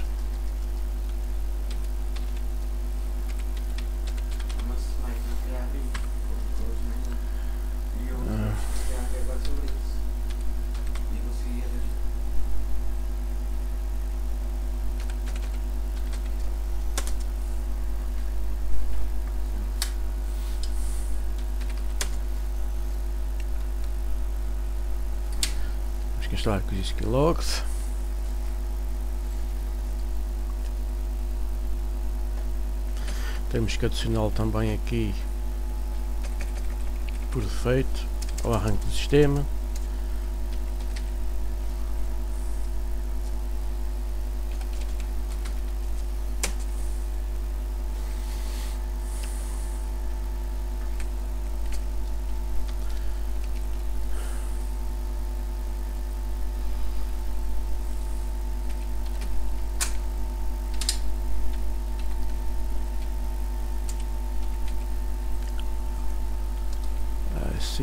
Instalar com os logs. Temos que adicioná-lo também aqui por defeito ao arranque do sistema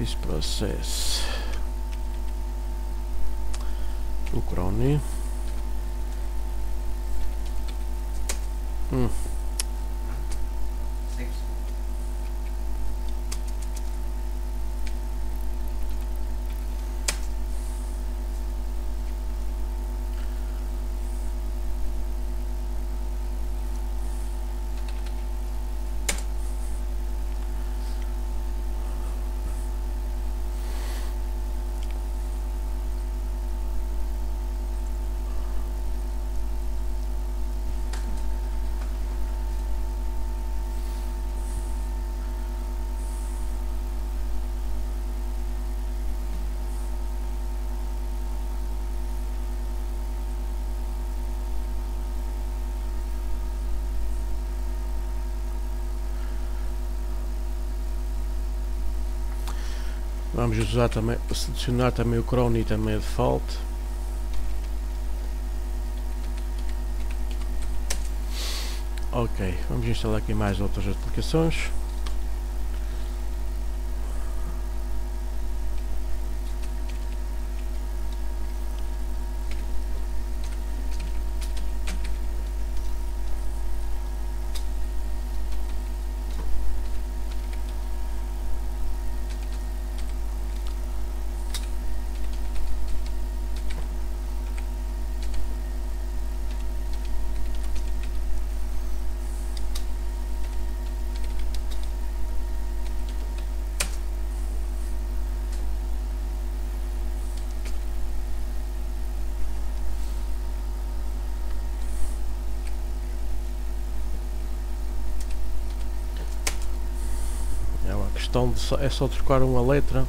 Sys process Ucrony hmm. Vamos usar também, selecionar também o Chrome e também a default. Ok, vamos instalar aqui mais outras aplicações. Só, é só trocar uma letra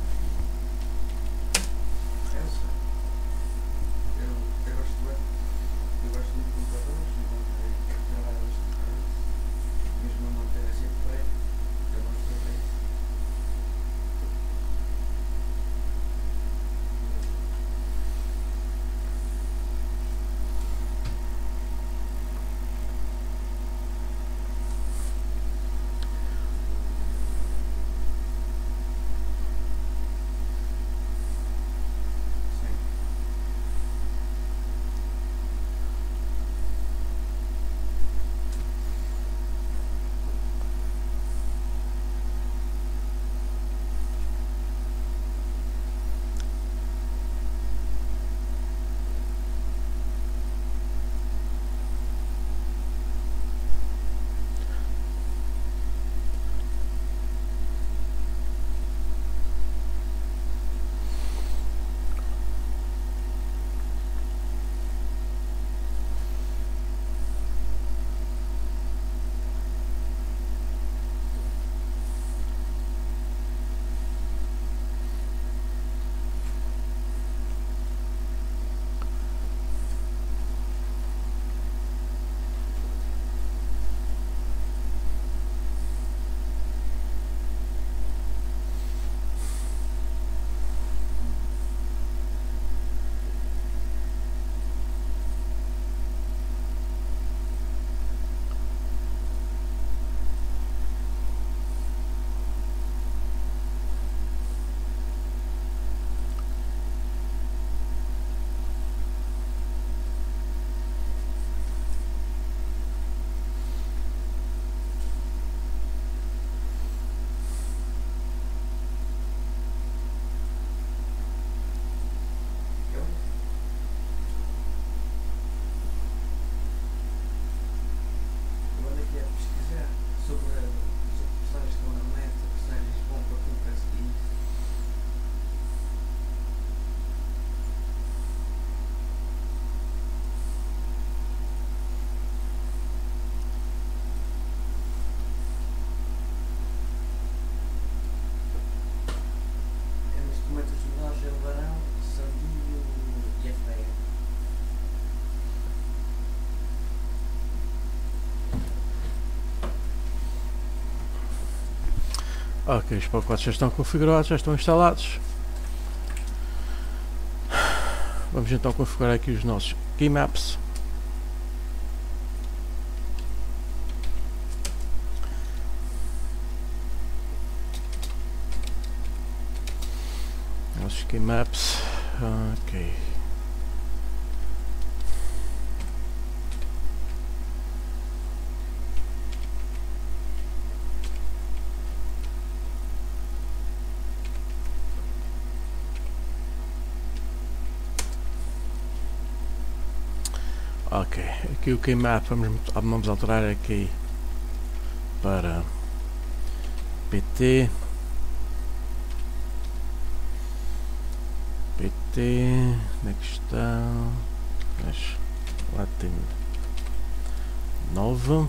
Ok, os pacotes já estão configurados, já estão instalados. Vamos então configurar aqui os nossos keymaps. Nossos keymaps. Ok. Aqui o keymap vamos, vamos alterar aqui para PT PT, onde é que está? Mas lá tem 9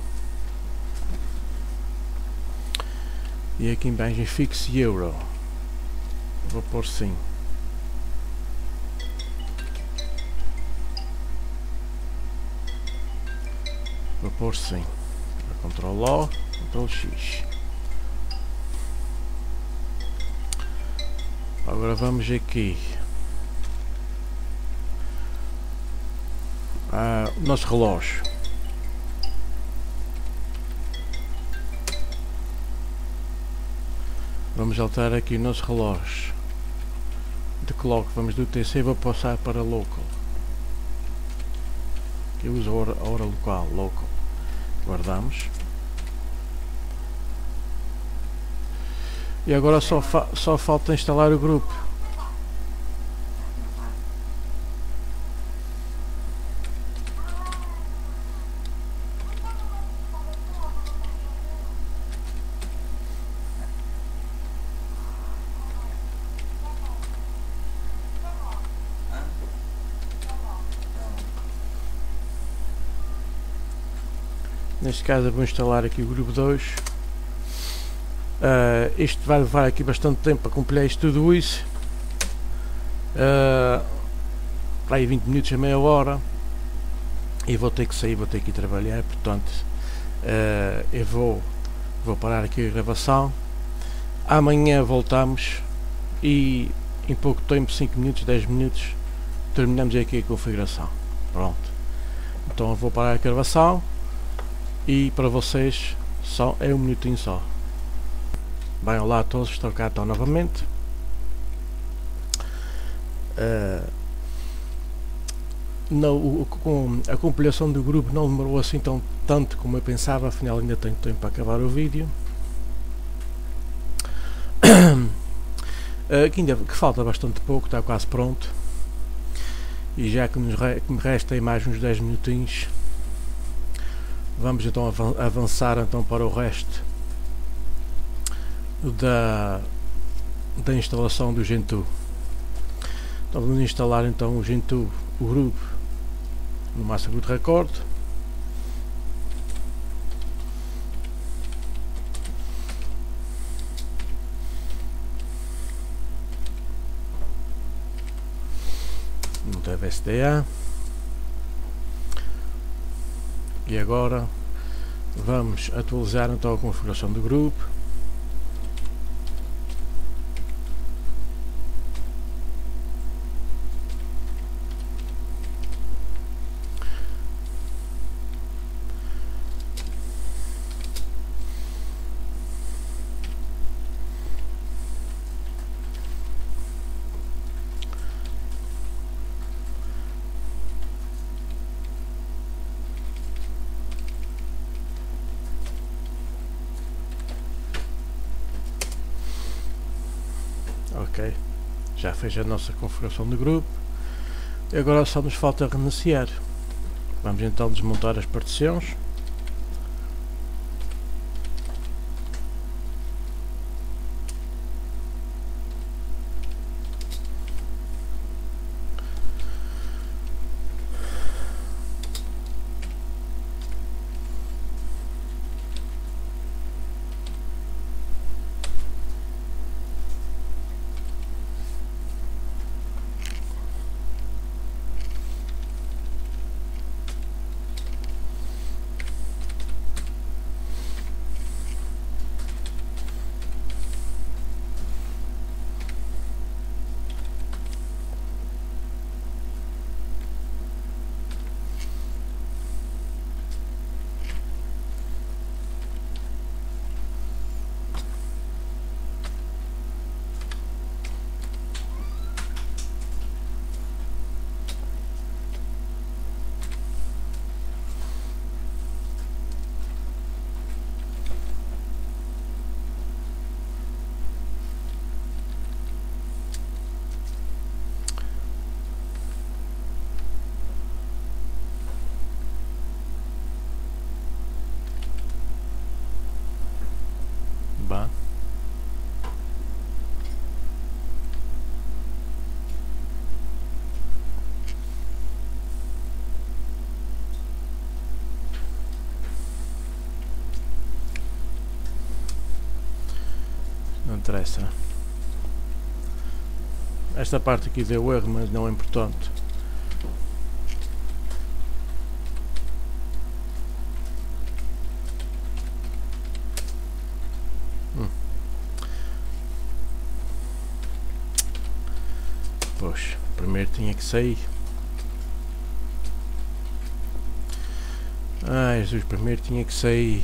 e aqui em baixo fixe euro. Vou pôr sim Vou pôr sim. Ctrl O, Ctrl X. Agora vamos aqui. Ah, o nosso relógio. Vamos alterar aqui o nosso relógio de clock. Vamos do TC vou passar para local. Que usa a hora, a hora local, local. Guardamos. E agora só, fa só falta instalar o grupo. Neste caso vou instalar aqui o grupo 2 Uh, isto vai levar aqui bastante tempo para completar isto tudo isso. Uh, aí 20 minutos a meia hora. E vou ter que sair, vou ter que ir trabalhar, portanto uh, eu vou, vou parar aqui a gravação. Amanhã voltamos e em pouco tempo, 5 minutos, 10 minutos, terminamos aqui a configuração. Pronto. Então eu vou parar a gravação e para vocês só é um minutinho só. Bem, olá a todos, estou cá então novamente. Uh, não, o, com a compilação do grupo não demorou assim tão tanto como eu pensava, afinal ainda tenho tempo para acabar o vídeo. Uh, que ainda que falta bastante pouco, está quase pronto. E já que, nos que me mais uns 10 minutinhos, vamos então avançar então para o resto da, da instalação do Gentoo. Então vamos instalar então o Gentoo, o grupo no Boot Record. No deve SDA. E agora vamos atualizar então a configuração do grupo. Ok. Já fez a nossa configuração do grupo. Agora só nos falta reiniciar vamos então desmontar as partições essa parte aqui deu erro, mas não é importante. Hum. Poxa, primeiro tinha que sair. Ai Jesus, primeiro tinha que sair.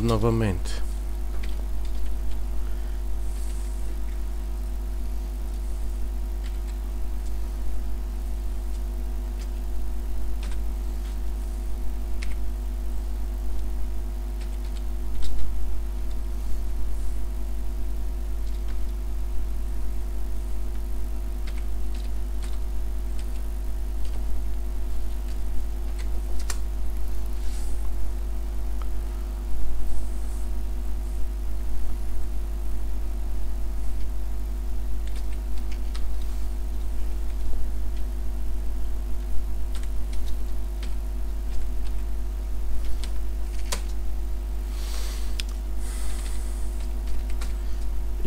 Novamente.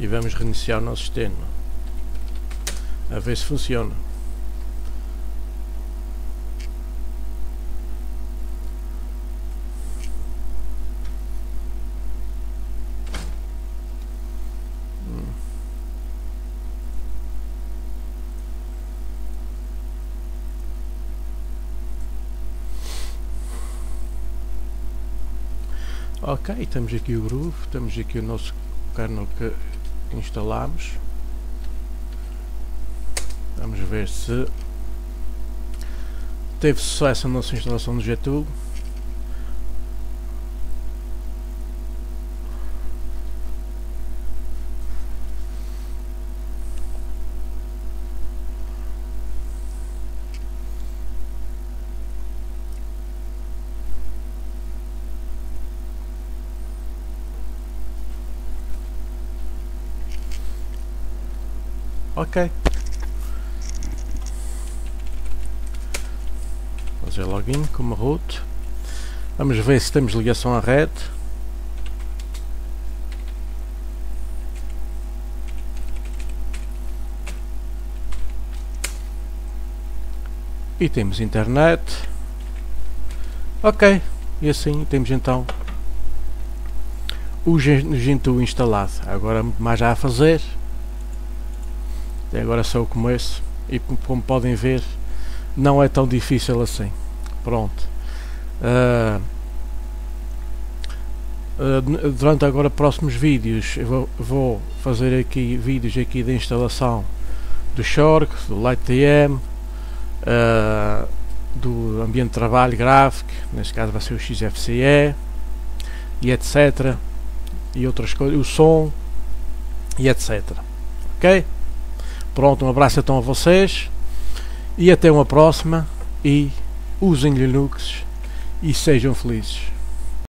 E vamos reiniciar o nosso sistema a ver se funciona. Ok, temos aqui o groove, temos aqui o nosso kernel que instalamos. Vamos ver se teve sucesso a nossa instalação no Getúlio Ok. Fazer login como root. Vamos ver se temos ligação à rede. E temos internet. Ok. E assim temos então o Gentoo instalado. Agora mais já a fazer. Até agora só o começo e como podem ver não é tão difícil assim. Pronto. Uh, durante agora próximos vídeos eu vou, vou, fazer aqui vídeos aqui da instalação do Shork, do LightDM, uh, ah, do ambiente de trabalho gráfico, neste caso vai ser o XFCE e etc. E outras coisas, o som e etc. Ok? Pronto, um abraço então a vocês e até uma próxima e usem Linux e sejam felizes.